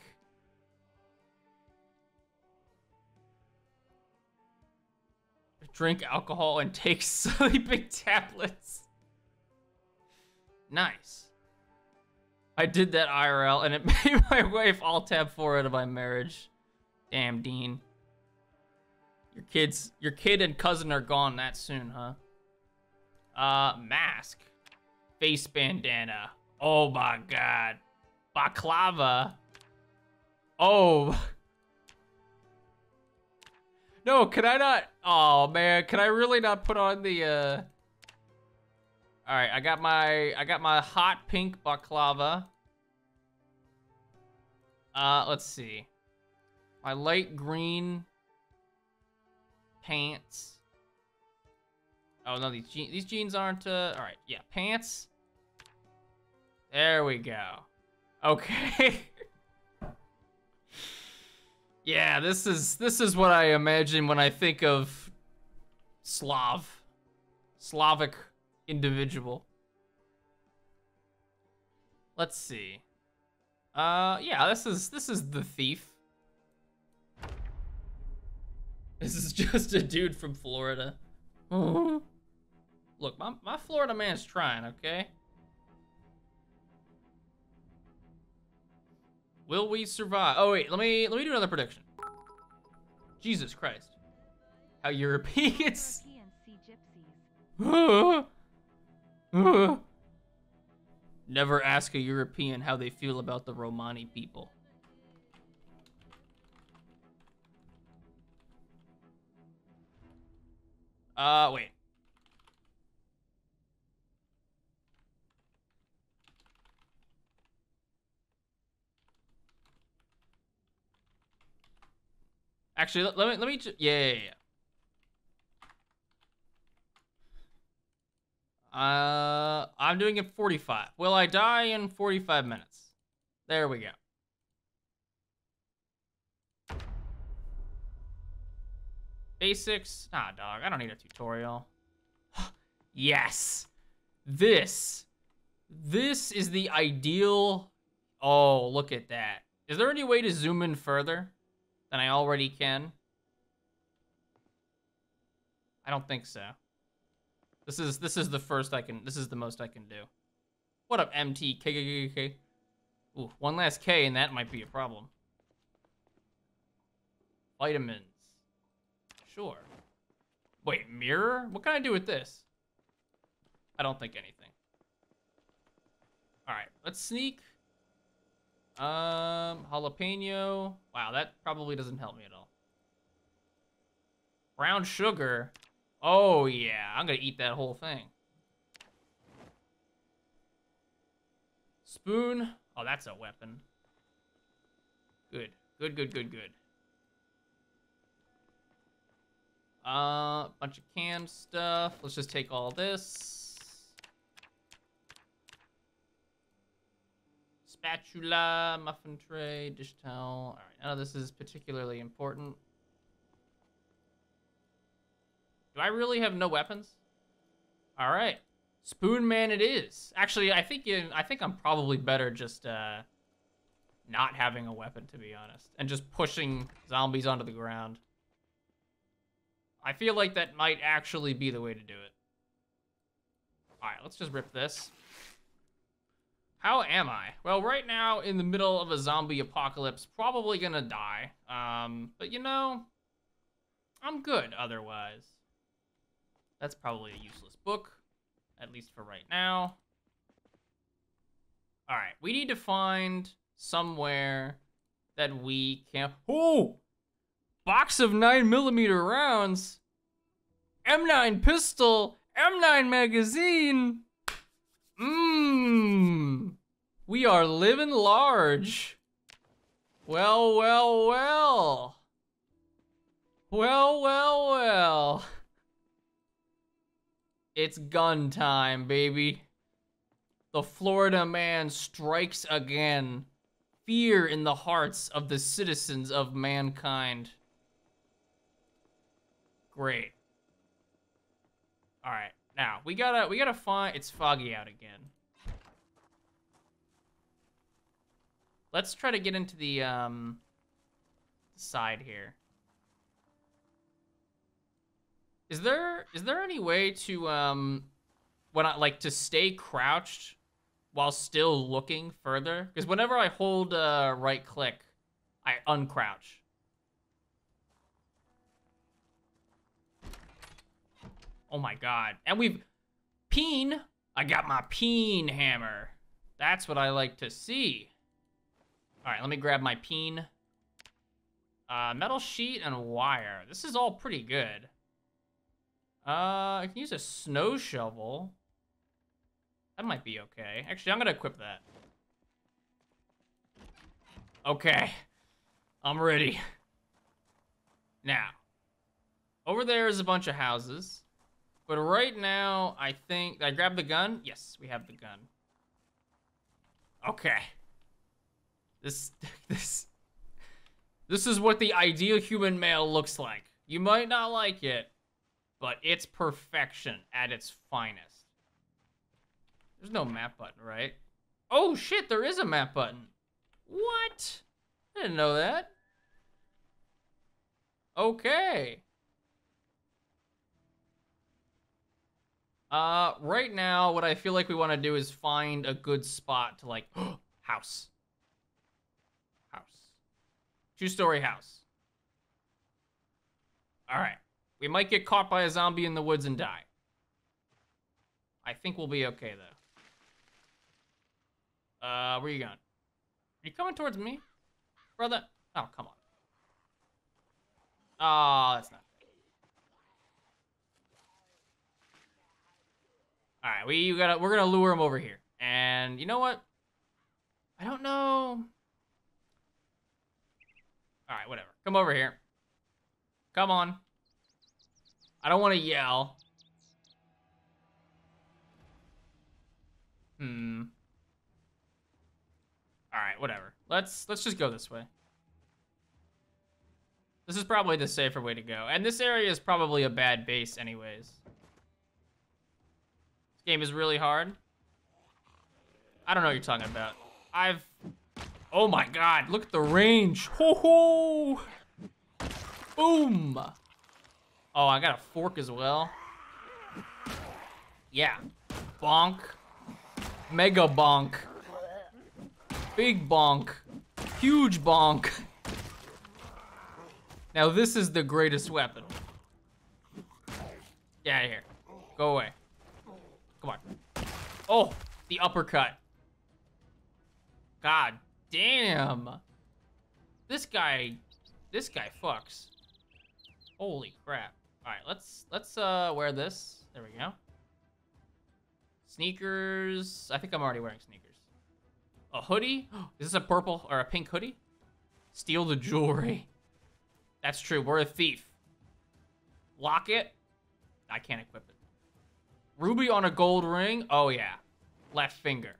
Drink alcohol and take sleeping tablets. Nice. I did that IRL and it made my wife all tab 4 out of my marriage. Damn, Dean. Your kids, your kid and cousin are gone that soon, huh? Uh, mask. Face bandana. Oh my god. Baklava. Oh. No, can I not? Oh man, can I really not put on the uh All right, I got my I got my hot pink baklava. Uh, let's see. My light green pants. Oh no, these je these jeans aren't. Uh, all right, yeah, pants. There we go. Okay. yeah, this is this is what I imagine when I think of Slav, Slavic individual. Let's see. Uh, yeah, this is this is the thief. This is just a dude from Florida. Look, my, my Florida man's trying, okay? Will we survive? Oh wait, let me let me do another prediction. Jesus Christ. How Europeans Never ask a European how they feel about the Romani people. Uh, wait. Actually, let, let me, let me, yeah, yeah, yeah. Uh, I'm doing it 45. Will I die in 45 minutes? There we go. Basics? Nah, dog, I don't need a tutorial. yes! This! This is the ideal... Oh, look at that. Is there any way to zoom in further than I already can? I don't think so. This is this is the first I can this is the most I can do. What up, MT? K K K K. Ooh, one last K and that might be a problem. Vitamins. Sure. Wait, mirror? What can I do with this? I don't think anything. Alright, let's sneak. Um, jalapeno. Wow, that probably doesn't help me at all. Brown sugar. Oh, yeah. I'm gonna eat that whole thing. Spoon. Oh, that's a weapon. Good. Good, good, good, good. Uh, bunch of canned stuff. Let's just take all this. Spatula, muffin tray, dish towel. All right, none of this is particularly important. Do I really have no weapons? All right, Spoon Man it is. Actually, I think in, I think I'm probably better just uh, not having a weapon, to be honest, and just pushing zombies onto the ground. I feel like that might actually be the way to do it. All right, let's just rip this. How am I? Well, right now, in the middle of a zombie apocalypse, probably gonna die. Um, but you know, I'm good otherwise. That's probably a useless book, at least for right now. All right, we need to find somewhere that we can... Oh! box of 9 millimeter rounds, M9 pistol, M9 magazine. Mmm. We are living large. Well, well, well. Well, well, well. It's gun time, baby. The Florida man strikes again. Fear in the hearts of the citizens of mankind. Great. All right, now we gotta we gotta find. It's foggy out again. Let's try to get into the um side here. Is there is there any way to um when I like to stay crouched while still looking further. Because whenever I hold uh, right click, I uncrouch. Oh my god. And we've... Peen. I got my peen hammer. That's what I like to see. Alright, let me grab my peen. Uh, metal sheet and wire. This is all pretty good. Uh, I can use a snow shovel. That might be okay. Actually, I'm gonna equip that. Okay. I'm ready. Now, over there is a bunch of houses. But right now, I think... I grab the gun? Yes, we have the gun. Okay. This... This... This is what the ideal human male looks like. You might not like it, but it's perfection at its finest. There's no map button, right? Oh shit, there is a map button. What? I didn't know that. Okay. Uh, right now, what I feel like we want to do is find a good spot to like, house. House. Two-story house. All right. We might get caught by a zombie in the woods and die. I think we'll be okay, though. Uh, where you going? Are you coming towards me? Brother? Oh, come on. Oh, that's not All right, we gotta we're gonna lure him over here, and you know what? I don't know. All right, whatever. Come over here. Come on. I don't want to yell. Hmm. All right, whatever. Let's let's just go this way. This is probably the safer way to go. And this area is probably a bad base anyways. This game is really hard. I don't know what you're talking about. I've... Oh my god, look at the range. Ho ho! Boom! Oh, I got a fork as well. Yeah. Bonk. Mega bonk. Big bonk. Huge bonk. Now this is the greatest weapon. Get out of here. Go away. Come on. Oh, the uppercut. God damn. This guy, this guy fucks. Holy crap. All right, let's let's uh wear this. There we go. Sneakers. I think I'm already wearing sneakers. A hoodie? Is this a purple or a pink hoodie? Steal the jewelry. That's true. We're a thief. Lock it. I can't equip it. Ruby on a gold ring. Oh, yeah. Left finger.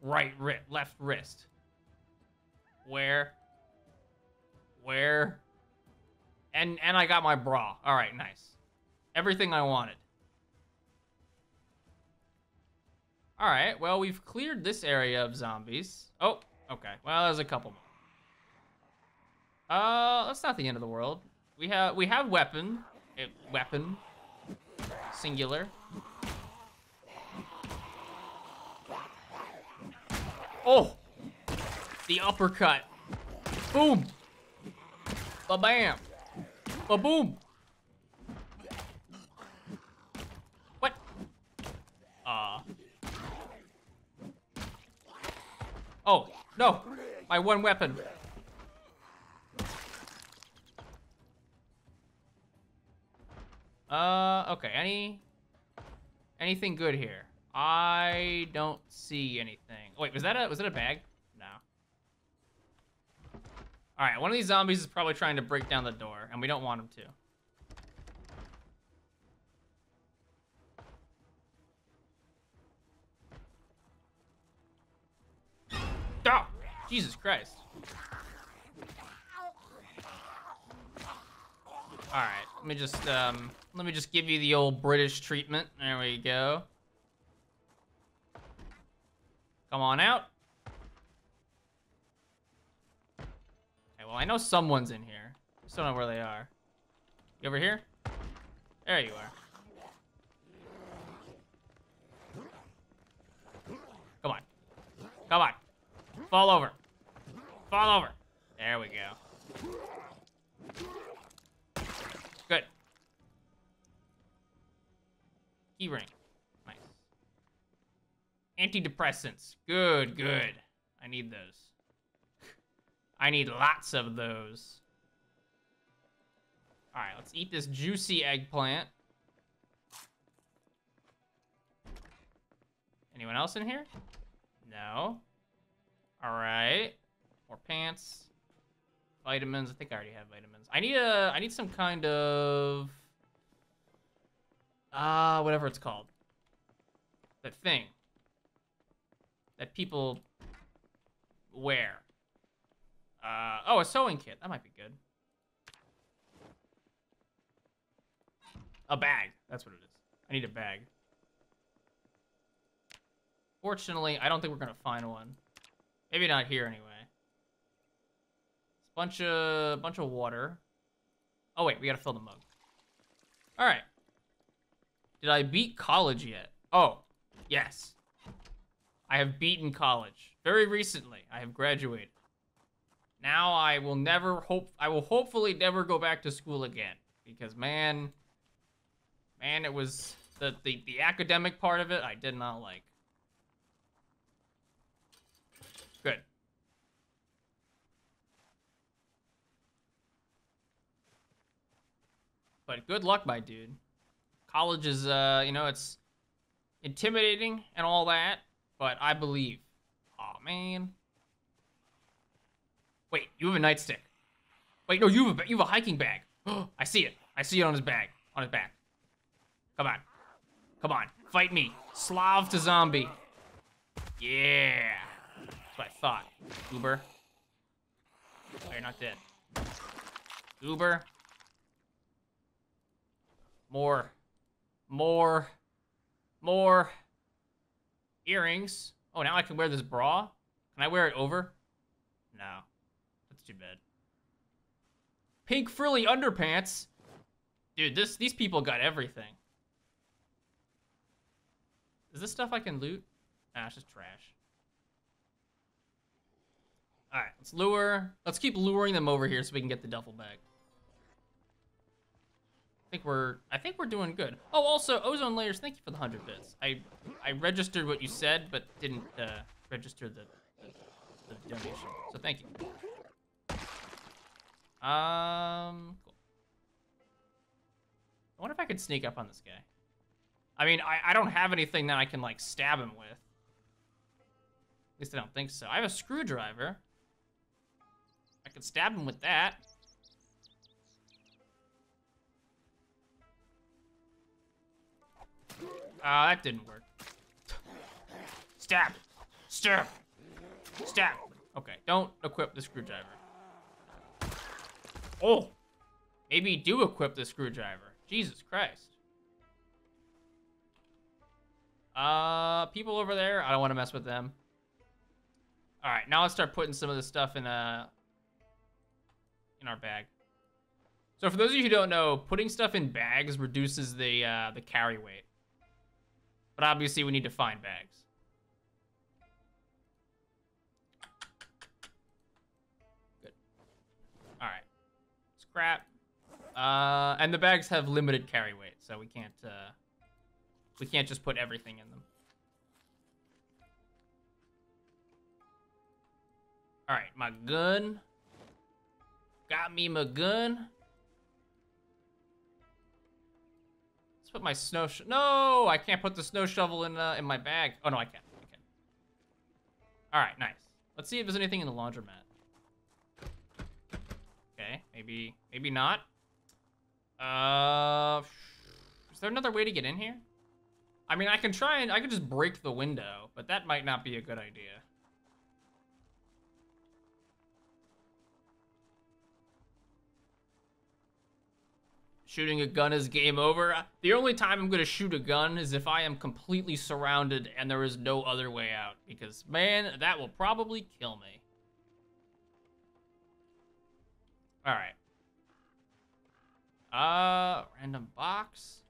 Right wrist. Left wrist. Where? Where? And and I got my bra. All right, nice. Everything I wanted. All right, well, we've cleared this area of zombies. Oh, okay. Well, there's a couple more. Uh, that's not the end of the world. We have we have weapon, it, eh, weapon, singular. Oh, the uppercut. Boom. Ba bam. Ba boom. What? Uh. Oh no, my one weapon. Uh, okay, any... Anything good here? I don't see anything. wait, was that a was that a bag? No. All right, one of these zombies is probably trying to break down the door, and we don't want him to. Oh, Jesus Christ. All right, let me just um, let me just give you the old British treatment. There we go. Come on out. Okay, well, I know someone's in here. Just don't know where they are. You over here? There you are. Come on. Come on. Fall over. Fall over. There we go. Key ring. Nice. Antidepressants. Good, good. I need those. I need lots of those. Alright, let's eat this juicy eggplant. Anyone else in here? No. Alright. More pants. Vitamins. I think I already have vitamins. I need a I need some kind of uh whatever it's called. That thing. That people wear. Uh oh, a sewing kit. That might be good. A bag. That's what it is. I need a bag. Fortunately, I don't think we're gonna find one. Maybe not here anyway. It's a bunch of bunch of water. Oh wait, we gotta fill the mug. All right. Did I beat college yet? Oh, yes. I have beaten college very recently. I have graduated. Now I will never hope. I will hopefully never go back to school again because man, man, it was the the the academic part of it I did not like. Good. But good luck, my dude. College is, uh, you know, it's intimidating and all that, but I believe. oh, man. Wait, you have a nightstick. Wait, no, you have a, you have a hiking bag. I see it. I see it on his bag. On his back. Come on. Come on. Fight me. Slav to zombie. Yeah That's what I thought. Uber. Oh, you're not dead. Uber. More. More. More. Earrings. Oh, now I can wear this bra? Can I wear it over? No. That's too bad. Pink frilly underpants. Dude, this these people got everything. Is this stuff I can loot? Nah, it's just trash. All right, let's lure. Let's keep luring them over here so we can get the duffel bag. I think we're I think we're doing good. Oh, also ozone layers. Thank you for the hundred bits. I I registered what you said, but didn't uh, register the, the, the donation. So thank you. Um, cool. I wonder if I could sneak up on this guy. I mean, I I don't have anything that I can like stab him with. At least I don't think so. I have a screwdriver. I could stab him with that. Ah, uh, that didn't work. Stab! Stab! Stab! Okay, don't equip the screwdriver. Oh! Maybe do equip the screwdriver. Jesus Christ. Uh, people over there, I don't want to mess with them. All right, now let's start putting some of this stuff in a in our bag. So for those of you who don't know, putting stuff in bags reduces the uh, the carry weight. But obviously we need to find bags. Good. All right. Scrap. Uh, and the bags have limited carry weight, so we can't uh, we can't just put everything in them. All right, my gun. Got me my gun. Let's put my snow No, I can't put the snow shovel in uh, in my bag. Oh, no, I can. I can. All right, nice. Let's see if there's anything in the laundromat. Okay, maybe, maybe not. Uh, is there another way to get in here? I mean, I can try and I could just break the window, but that might not be a good idea. Shooting a gun is game over. The only time I'm going to shoot a gun is if I am completely surrounded and there is no other way out. Because, man, that will probably kill me. Alright. Uh, random box.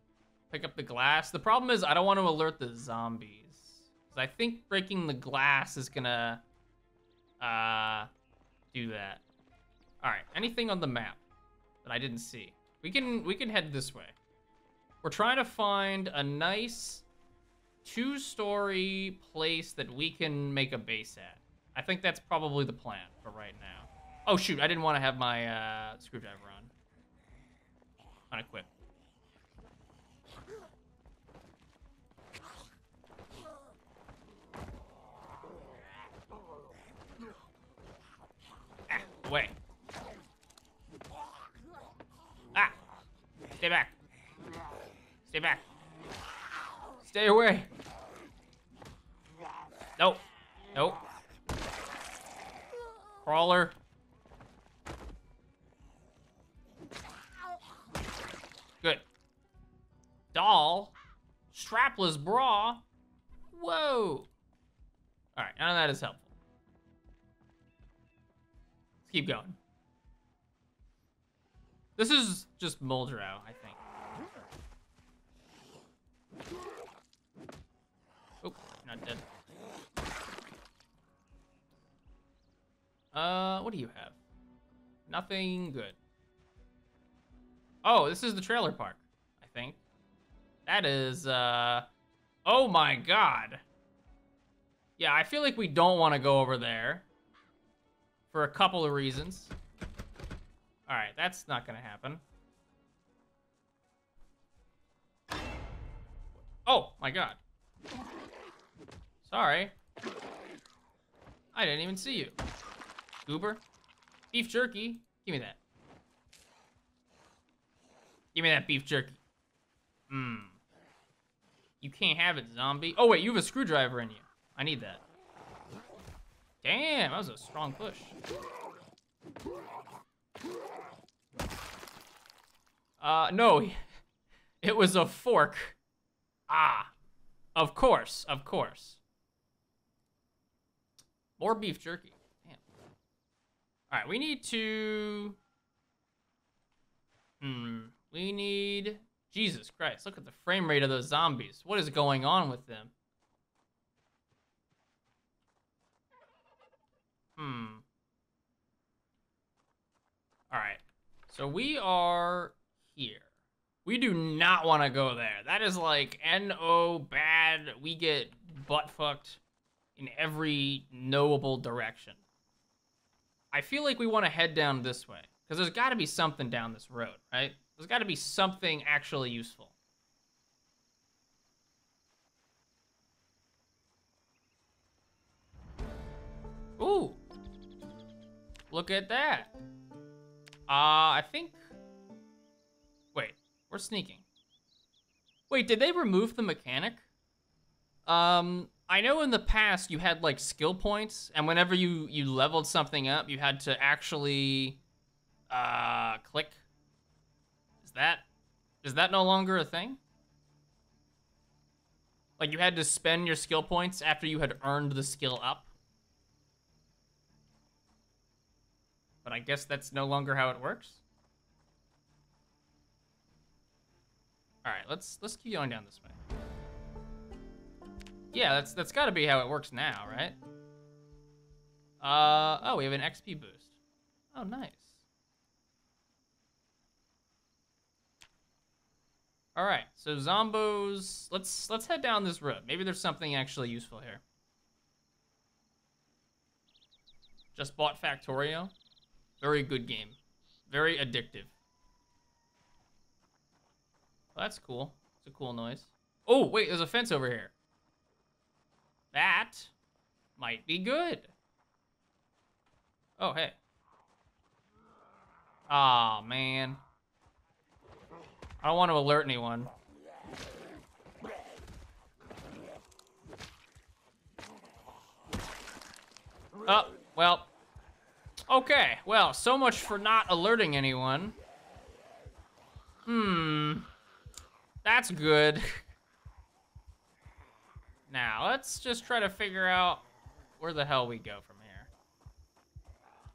Pick up the glass. The problem is I don't want to alert the zombies. Because I think breaking the glass is gonna uh, do that. All right, anything on the map that I didn't see? We can we can head this way. We're trying to find a nice two-story place that we can make a base at. I think that's probably the plan for right now. Oh shoot, I didn't want to have my uh, screwdriver on. Unequipped. Ah, away. Ah! Stay back. Stay back. Stay away. Nope. Nope. Crawler. Good. Doll. Strapless bra. Whoa. Alright, none of that is helpful. Let's keep going. This is just Muldraugh, I think. Oh, not dead. Uh, what do you have? Nothing good. Oh, this is the trailer park, I think. That is, uh... Oh my god. Yeah, I feel like we don't want to go over there. For a couple of reasons. Alright, that's not gonna happen. Oh, my god. Sorry. I didn't even see you. Goober. Beef jerky. Give me that. Give me that beef jerky. Mmm. You can't have it, zombie. Oh, wait, you have a screwdriver in you. I need that. Damn, that was a strong push. Uh, no. It was a fork. Ah. Of course, of course. More beef jerky. Damn. All right, we need to... Hmm. We need... Jesus Christ, look at the frame rate of those zombies. What is going on with them? Hmm. All right. So we are here. We do not want to go there. That is like N-O bad. We get butt fucked in every knowable direction. I feel like we want to head down this way. Because there's got to be something down this road, right? There's got to be something actually useful. Ooh. Look at that. Uh, I think Wait, we're sneaking. Wait, did they remove the mechanic? Um, I know in the past you had like skill points, and whenever you you leveled something up, you had to actually uh click. Is that is that no longer a thing? Like you had to spend your skill points after you had earned the skill up. But I guess that's no longer how it works. All right, let's let's keep going down this way. Yeah, that's that's got to be how it works now, right? Uh oh, we have an XP boost. Oh, nice. All right, so zombos. Let's let's head down this road. Maybe there's something actually useful here. Just bought Factorio. Very good game. Very addictive. Well, that's cool. It's a cool noise. Oh, wait, there's a fence over here. That might be good. Oh, hey. Aw, oh, man. I don't want to alert anyone. Oh, well. Okay, well, so much for not alerting anyone. Hmm. That's good. now, let's just try to figure out where the hell we go from here.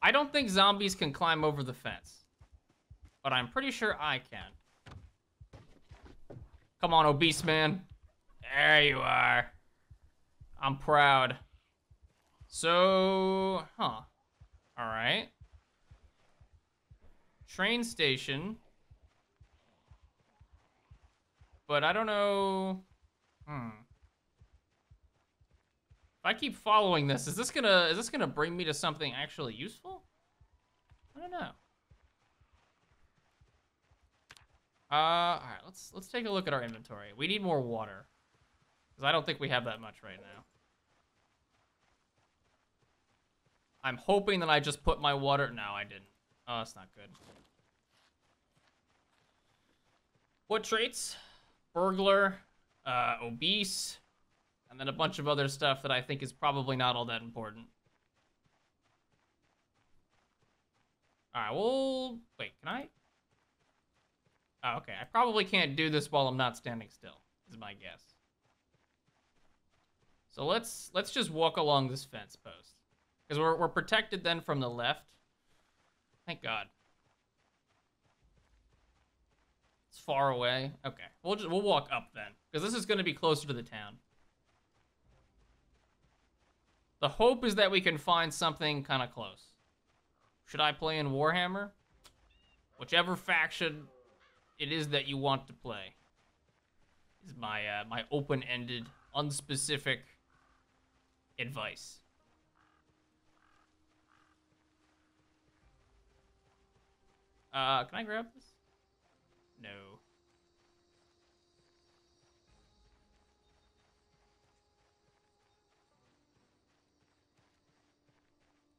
I don't think zombies can climb over the fence. But I'm pretty sure I can. Come on, obese man. There you are. I'm proud. So, huh. All right. Train station. But I don't know. Hmm. If I keep following this, is this gonna is this gonna bring me to something actually useful? I don't know. Uh, all right, let's let's take a look at our inventory. We need more water, because I don't think we have that much right now. I'm hoping that I just put my water. No, I didn't. Oh, that's not good. What traits? Burglar, uh, obese, and then a bunch of other stuff that I think is probably not all that important. All right, well, wait, can I? Oh, okay, I probably can't do this while I'm not standing still, is my guess. So let's let's just walk along this fence post. Because we're, we're protected then from the left. Thank God. It's far away. Okay, we'll just we'll walk up then, because this is going to be closer to the town. The hope is that we can find something kind of close. Should I play in Warhammer? Whichever faction it is that you want to play is my uh, my open-ended, unspecific advice. Uh, can I grab this? No.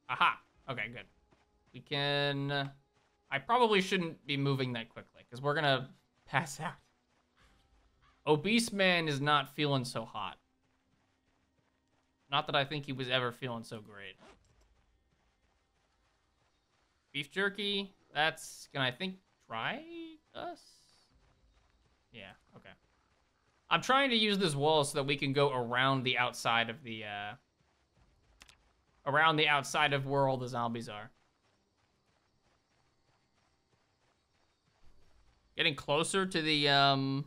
Aha. Okay, good. We can... I probably shouldn't be moving that quickly, because we're gonna pass out. Obese man is not feeling so hot. Not that I think he was ever feeling so great. Beef jerky, that's gonna, I think, try us? Yeah, okay. I'm trying to use this wall so that we can go around the outside of the, uh... Around the outside of where all the zombies are. Getting closer to the, um...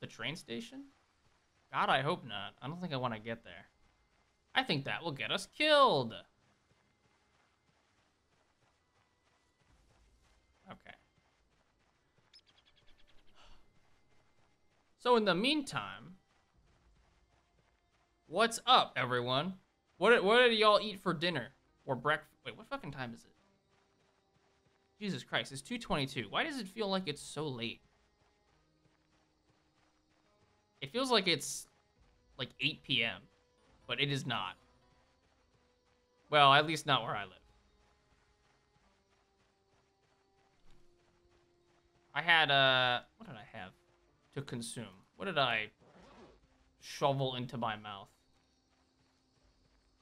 The train station? God, I hope not. I don't think I want to get there. I think that will get us killed. Okay. So in the meantime, what's up, everyone? What what did y'all eat for dinner or breakfast? Wait, what fucking time is it? Jesus Christ, it's 2:22. Why does it feel like it's so late? It feels like it's like 8 p.m., but it is not. Well, at least not where I live. I had, uh, what did I have to consume? What did I shovel into my mouth?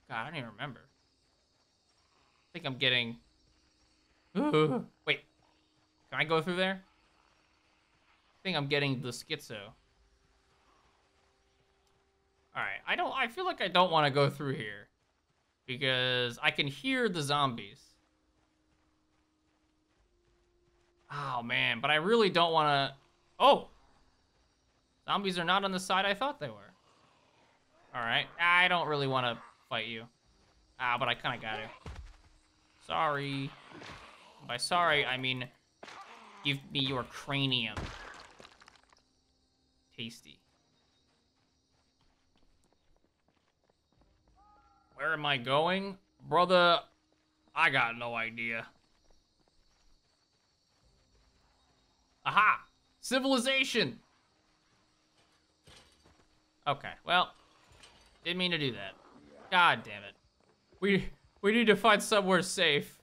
God, I don't even remember. I think I'm getting... Wait, can I go through there? I think I'm getting the schizo. Alright, I don't- I feel like I don't want to go through here. Because I can hear the zombies. Oh, man, but I really don't want to... Oh! Zombies are not on the side I thought they were. Alright, I don't really want to fight you. Ah, but I kind of got to. Sorry. By sorry, I mean give me your cranium. Tasty. Where am I going? Brother, I got no idea. Aha! Civilization! Okay, well, didn't mean to do that. God damn it. We we need to find somewhere safe.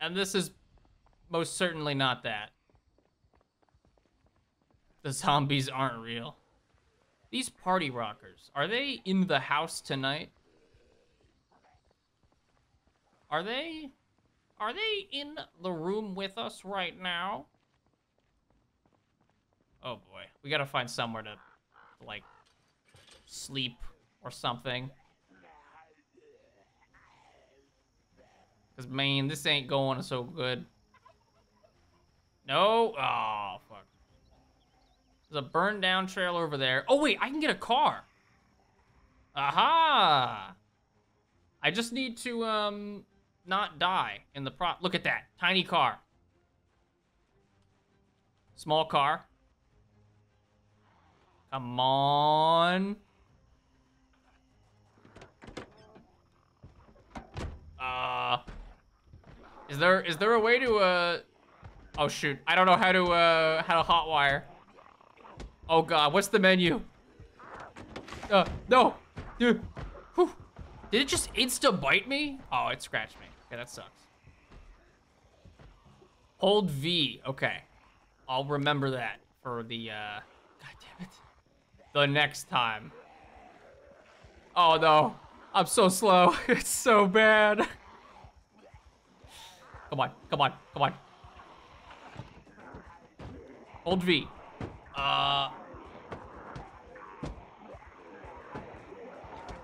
And this is most certainly not that. The zombies aren't real. These party rockers, are they in the house tonight? Are they... Are they in the room with us right now? Oh boy. We gotta find somewhere to, like, sleep or something. Because, man, this ain't going so good. No? Oh, fuck. There's a burned down trailer over there. Oh, wait, I can get a car. Aha! I just need to, um, not die in the prop. Look at that. Tiny car. Small car. Come on. Uh, is there is there a way to uh? Oh shoot! I don't know how to uh how to hotwire. Oh god, what's the menu? Uh, no, dude. Whew. Did it just insta bite me? Oh, it scratched me. Okay, that sucks. Hold V. Okay, I'll remember that for the uh. God damn it. The next time. Oh no, I'm so slow. It's so bad. Come on, come on, come on. Hold V. Uh.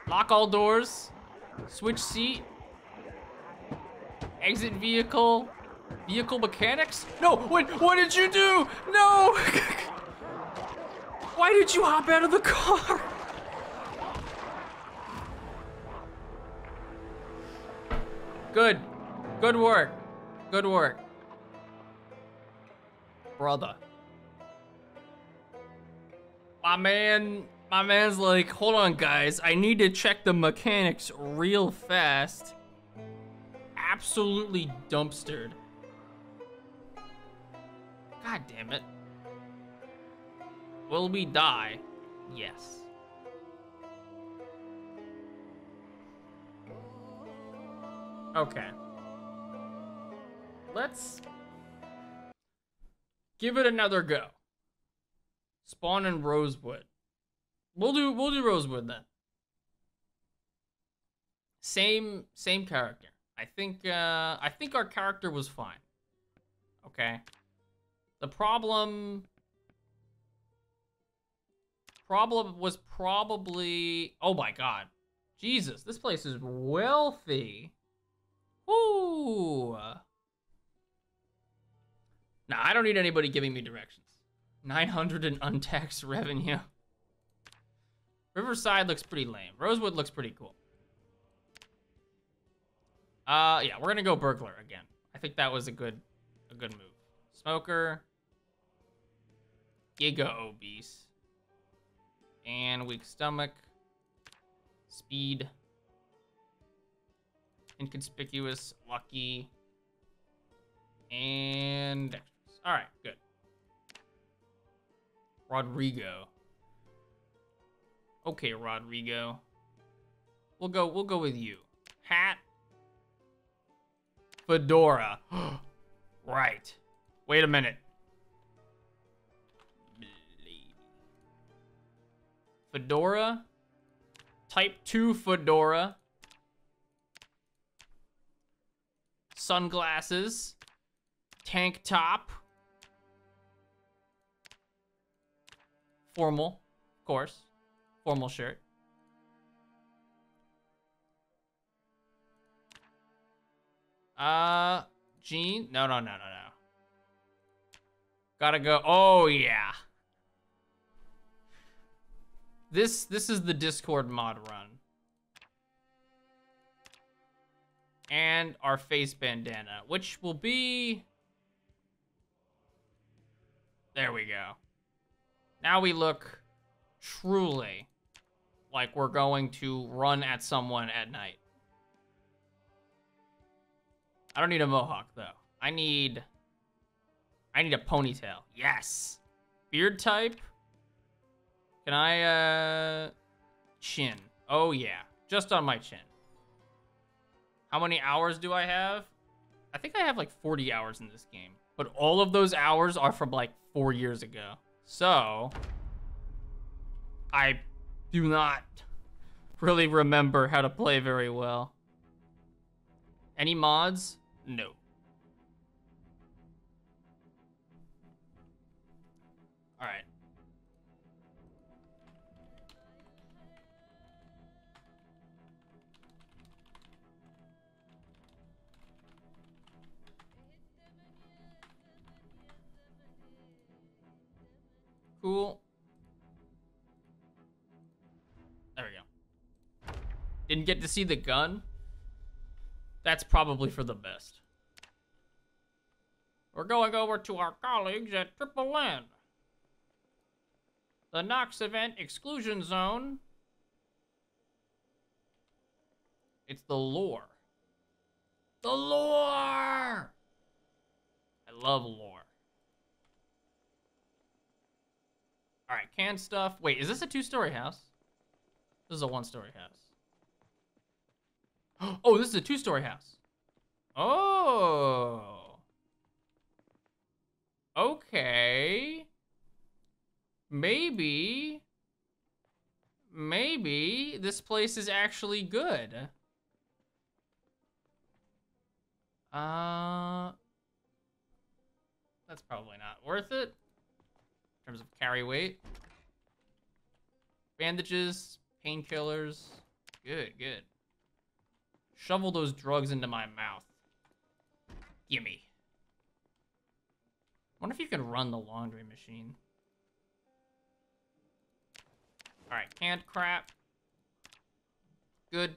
Lock all doors. Switch seat. Exit vehicle. Vehicle mechanics? No, what, what did you do? No! Why did you hop out of the car? Good. Good work. Good work. Brother. My man, my man's like, hold on guys, I need to check the mechanics real fast. Absolutely dumpstered. God damn it. Will we die? Yes. Okay. Let's give it another go. Spawn in Rosewood. We'll do we'll do Rosewood then. Same same character. I think uh I think our character was fine. Okay. The problem problem was probably oh my god. Jesus, this place is wealthy. Ooh. Nah, I don't need anybody giving me directions. 900 in untaxed revenue. Riverside looks pretty lame. Rosewood looks pretty cool. Uh, yeah, we're gonna go burglar again. I think that was a good, a good move. Smoker. Giga obese. And weak stomach. Speed. Inconspicuous, lucky. And extras. All right, good. Rodrigo. Okay, Rodrigo. We'll go we'll go with you. Hat. Fedora. right. Wait a minute. Fedora. Type 2 Fedora. Sunglasses. Tank top. Formal, of course. Formal shirt. Uh, jean? No, no, no, no, no. Gotta go. Oh, yeah. This, this is the Discord mod run. And our face bandana, which will be... There we go. Now we look truly like we're going to run at someone at night. I don't need a mohawk though. I need I need a ponytail. Yes. Beard type. Can I uh chin? Oh yeah, just on my chin. How many hours do I have? I think I have like 40 hours in this game, but all of those hours are from like 4 years ago. So, I do not really remember how to play very well. Any mods? No. Cool. There we go. didn't get to see the gun. That's probably for the best. We're going over to our colleagues at Triple N. The Knox event exclusion zone. It's the lore. The lore! I love lore. Alright, canned stuff. Wait, is this a two-story house? This is a one-story house. Oh, this is a two-story house. Oh. Okay. Maybe. Maybe this place is actually good. Uh, that's probably not worth it in terms of carry weight. Bandages, painkillers. Good, good. Shovel those drugs into my mouth. Gimme. wonder if you can run the laundry machine. Alright, canned crap. Good.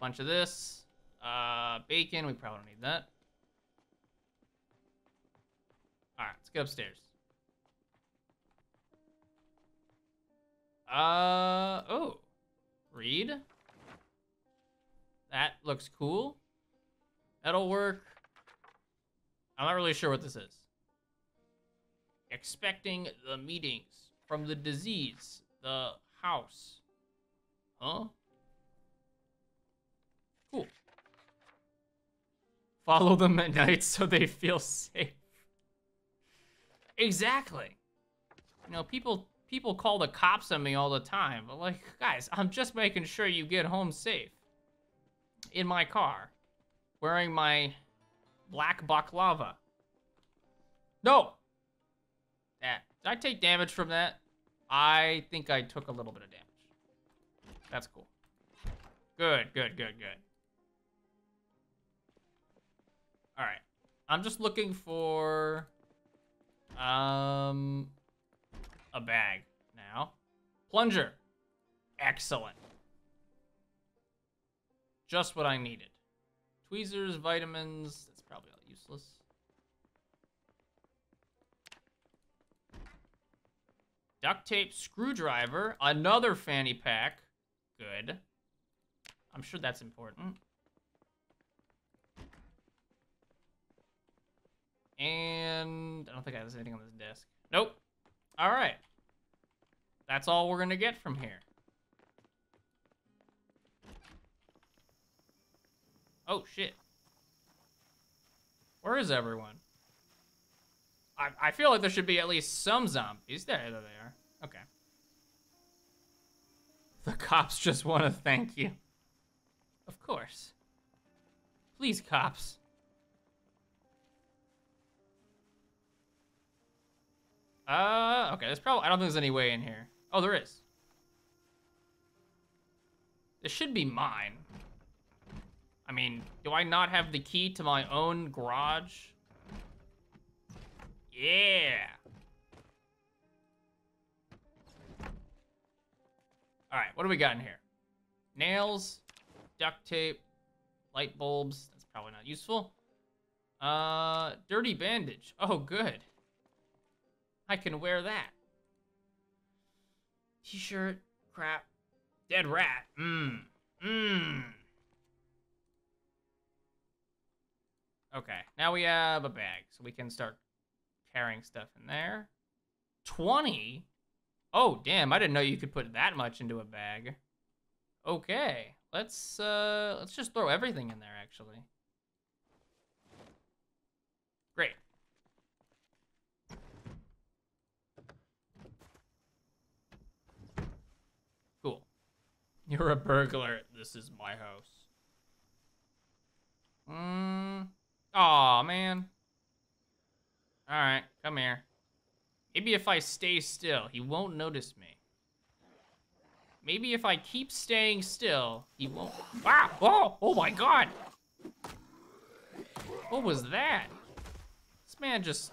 Bunch of this. Uh, bacon, we probably don't need that. Alright, let's get upstairs. Uh, oh. Read. That looks cool. That'll work. I'm not really sure what this is. Expecting the meetings from the disease, the house. Huh? Cool. Follow them at night so they feel safe. Exactly. You know, people people call the cops on me all the time, but like, guys, I'm just making sure you get home safe. In my car, wearing my black baklava. No. That did I take damage from that? I think I took a little bit of damage. That's cool. Good, good, good, good. All right. I'm just looking for um a bag now. Plunger. Excellent. Just what I needed. Tweezers, vitamins, that's probably all useless. Duct tape, screwdriver, another fanny pack. Good. I'm sure that's important. And I don't think I have anything on this desk. Nope. All right. That's all we're going to get from here. Oh, shit. Where is everyone? I, I feel like there should be at least some zombies. There, there they are. Okay. The cops just want to thank you. Of course. Please, cops. Uh, okay, there's probably, I don't think there's any way in here. Oh, there is. This should be mine. I mean, do I not have the key to my own garage? Yeah. All right, what do we got in here? Nails, duct tape, light bulbs. That's probably not useful. Uh, dirty bandage. Oh, good. I can wear that. T-shirt, crap. Dead rat. Mmm. Mmm. Okay, now we have a bag, so we can start carrying stuff in there. 20? Oh, damn, I didn't know you could put that much into a bag. Okay, let's, uh, let's just throw everything in there, actually. Great. You're a burglar. This is my house. Mmm. Aw, man. Alright, come here. Maybe if I stay still, he won't notice me. Maybe if I keep staying still, he won't... Ah! Oh! Oh my god! What was that? This man just...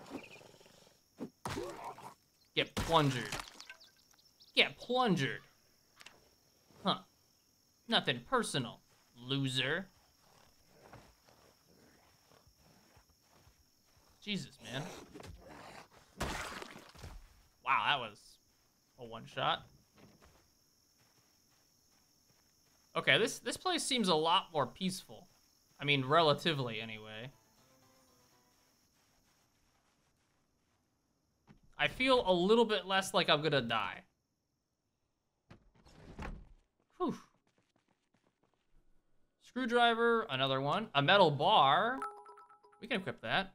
Get plungered. Get plungered. Nothing personal, loser. Jesus, man. Wow, that was a one shot. Okay, this this place seems a lot more peaceful. I mean, relatively anyway. I feel a little bit less like I'm gonna die. Whew. Screwdriver, another one. A metal bar. We can equip that.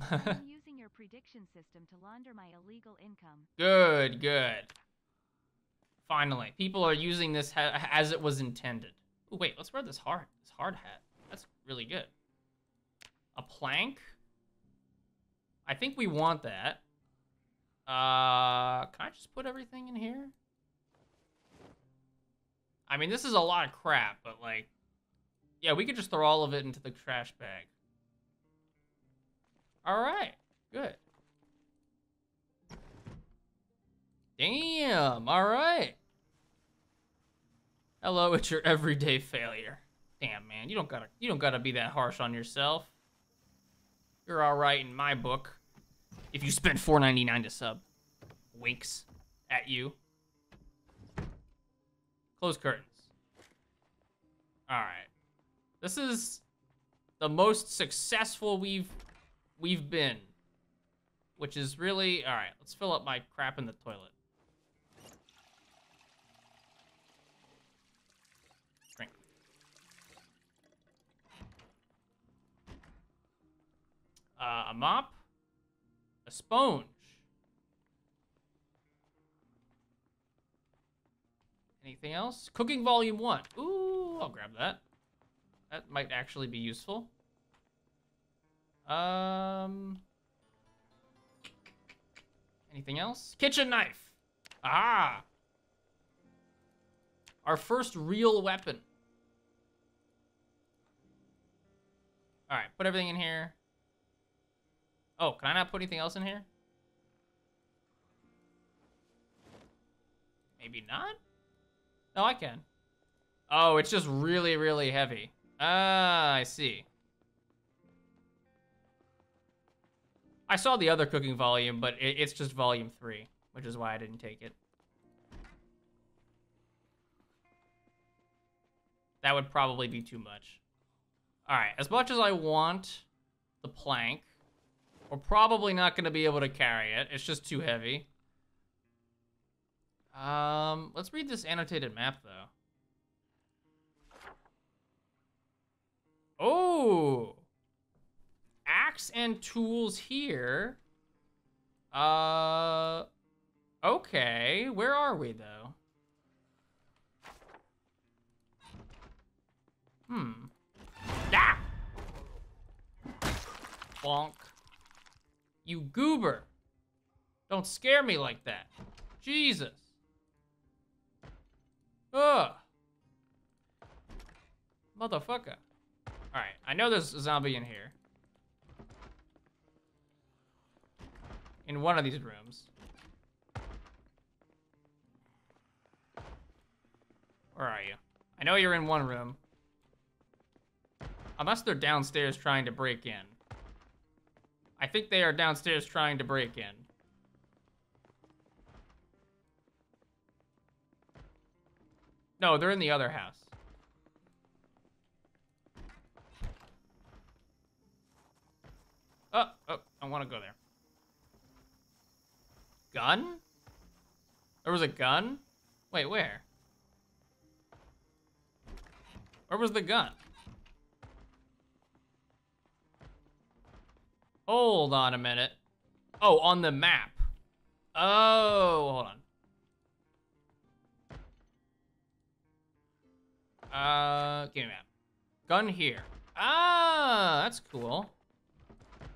I'm using your prediction system to launder my illegal income. good, good. Finally, people are using this ha as it was intended. Ooh, wait, let's wear this hard, this hard hat. That's really good. A plank. I think we want that. Uh, can I just put everything in here? I mean, this is a lot of crap, but like, yeah, we could just throw all of it into the trash bag. All right, good. Damn, all right. Hello, it's your everyday failure. Damn, man, you don't gotta, you don't gotta be that harsh on yourself. You're all right in my book. If you spend $4.99 to sub, winks at you. Close curtains. All right, this is the most successful we've we've been, which is really all right. Let's fill up my crap in the toilet. Drink. Uh, a mop, a sponge. Anything else? Cooking volume one. Ooh, I'll grab that. That might actually be useful. Um. Anything else? Kitchen knife. Ah. Our first real weapon. All right, put everything in here. Oh, can I not put anything else in here? Maybe not? No, I can. Oh, it's just really, really heavy. Ah, I see. I saw the other cooking volume, but it, it's just volume three, which is why I didn't take it. That would probably be too much. All right, as much as I want the plank, we're probably not going to be able to carry it. It's just too heavy. Um, let's read this annotated map, though. Oh! Axe and tools here. Uh, okay. Where are we, though? Hmm. Ah! Bonk. You goober. Don't scare me like that. Jesus. Ugh. Motherfucker. Alright, I know there's a zombie in here. In one of these rooms. Where are you? I know you're in one room. Unless they're downstairs trying to break in. I think they are downstairs trying to break in. No, they're in the other house. Oh, oh, I want to go there. Gun? There was a gun? Wait, where? Where was the gun? Hold on a minute. Oh, on the map. Oh, hold on. Uh, give me map. Gun here. Ah, that's cool.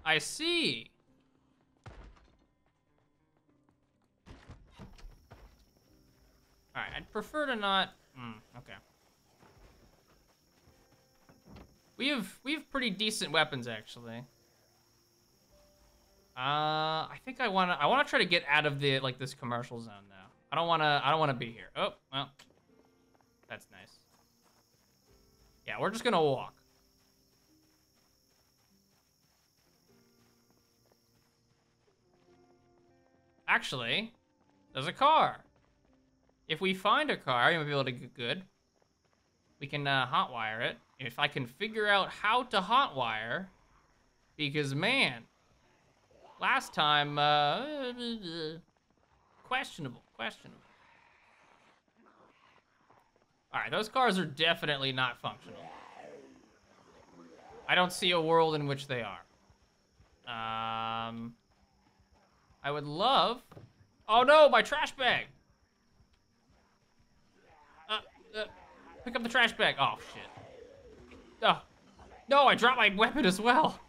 I see. Alright, I'd prefer to not... Mm, okay. We have, we have pretty decent weapons, actually. Uh, I think I want to, I want to try to get out of the, like, this commercial zone, though. I don't want to, I don't want to be here. Oh, well. That's nice. Yeah, we're just gonna walk. Actually, there's a car. If we find a car, might be able to get good. We can uh, hotwire it. If I can figure out how to hotwire, because man, last time, uh, questionable, questionable. All right, those cars are definitely not functional. I don't see a world in which they are. Um, I would love. Oh no, my trash bag. Uh, uh, pick up the trash bag. Oh shit. Oh, no, I dropped my weapon as well.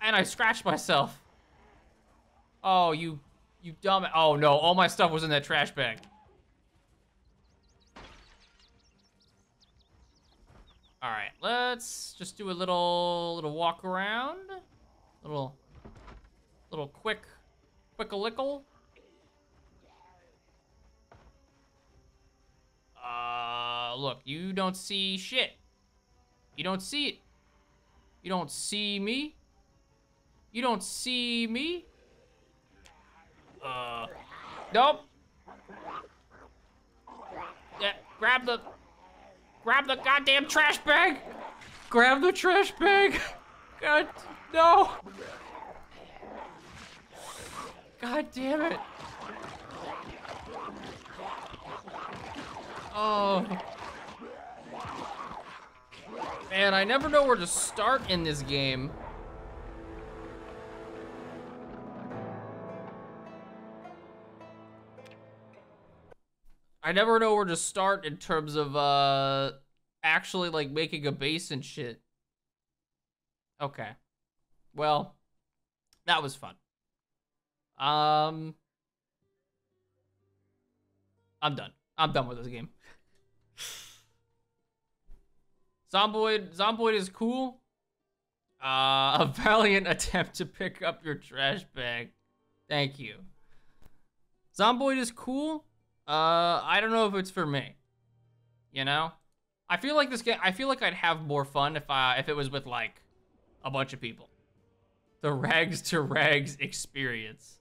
And I scratched myself. Oh, you, you dumb. Oh no, all my stuff was in that trash bag. All right, let's just do a little little walk around, little little quick quick a lickle. Uh, look, you don't see shit. You don't see it. You don't see me. You don't see me. Uh, nope. Yeah, grab the Grab the goddamn trash bag! Grab the trash bag! God, no! God damn it! Oh. Man, I never know where to start in this game. I never know where to start in terms of uh actually like making a base and shit. Okay. Well, that was fun. Um I'm done. I'm done with this game. Zomboid Zomboid is cool. Uh, a valiant attempt to pick up your trash bag. Thank you. Zomboid is cool. Uh, I don't know if it's for me. You know, I feel like this game. I feel like I'd have more fun if I if it was with like a bunch of people. The rags to rags experience.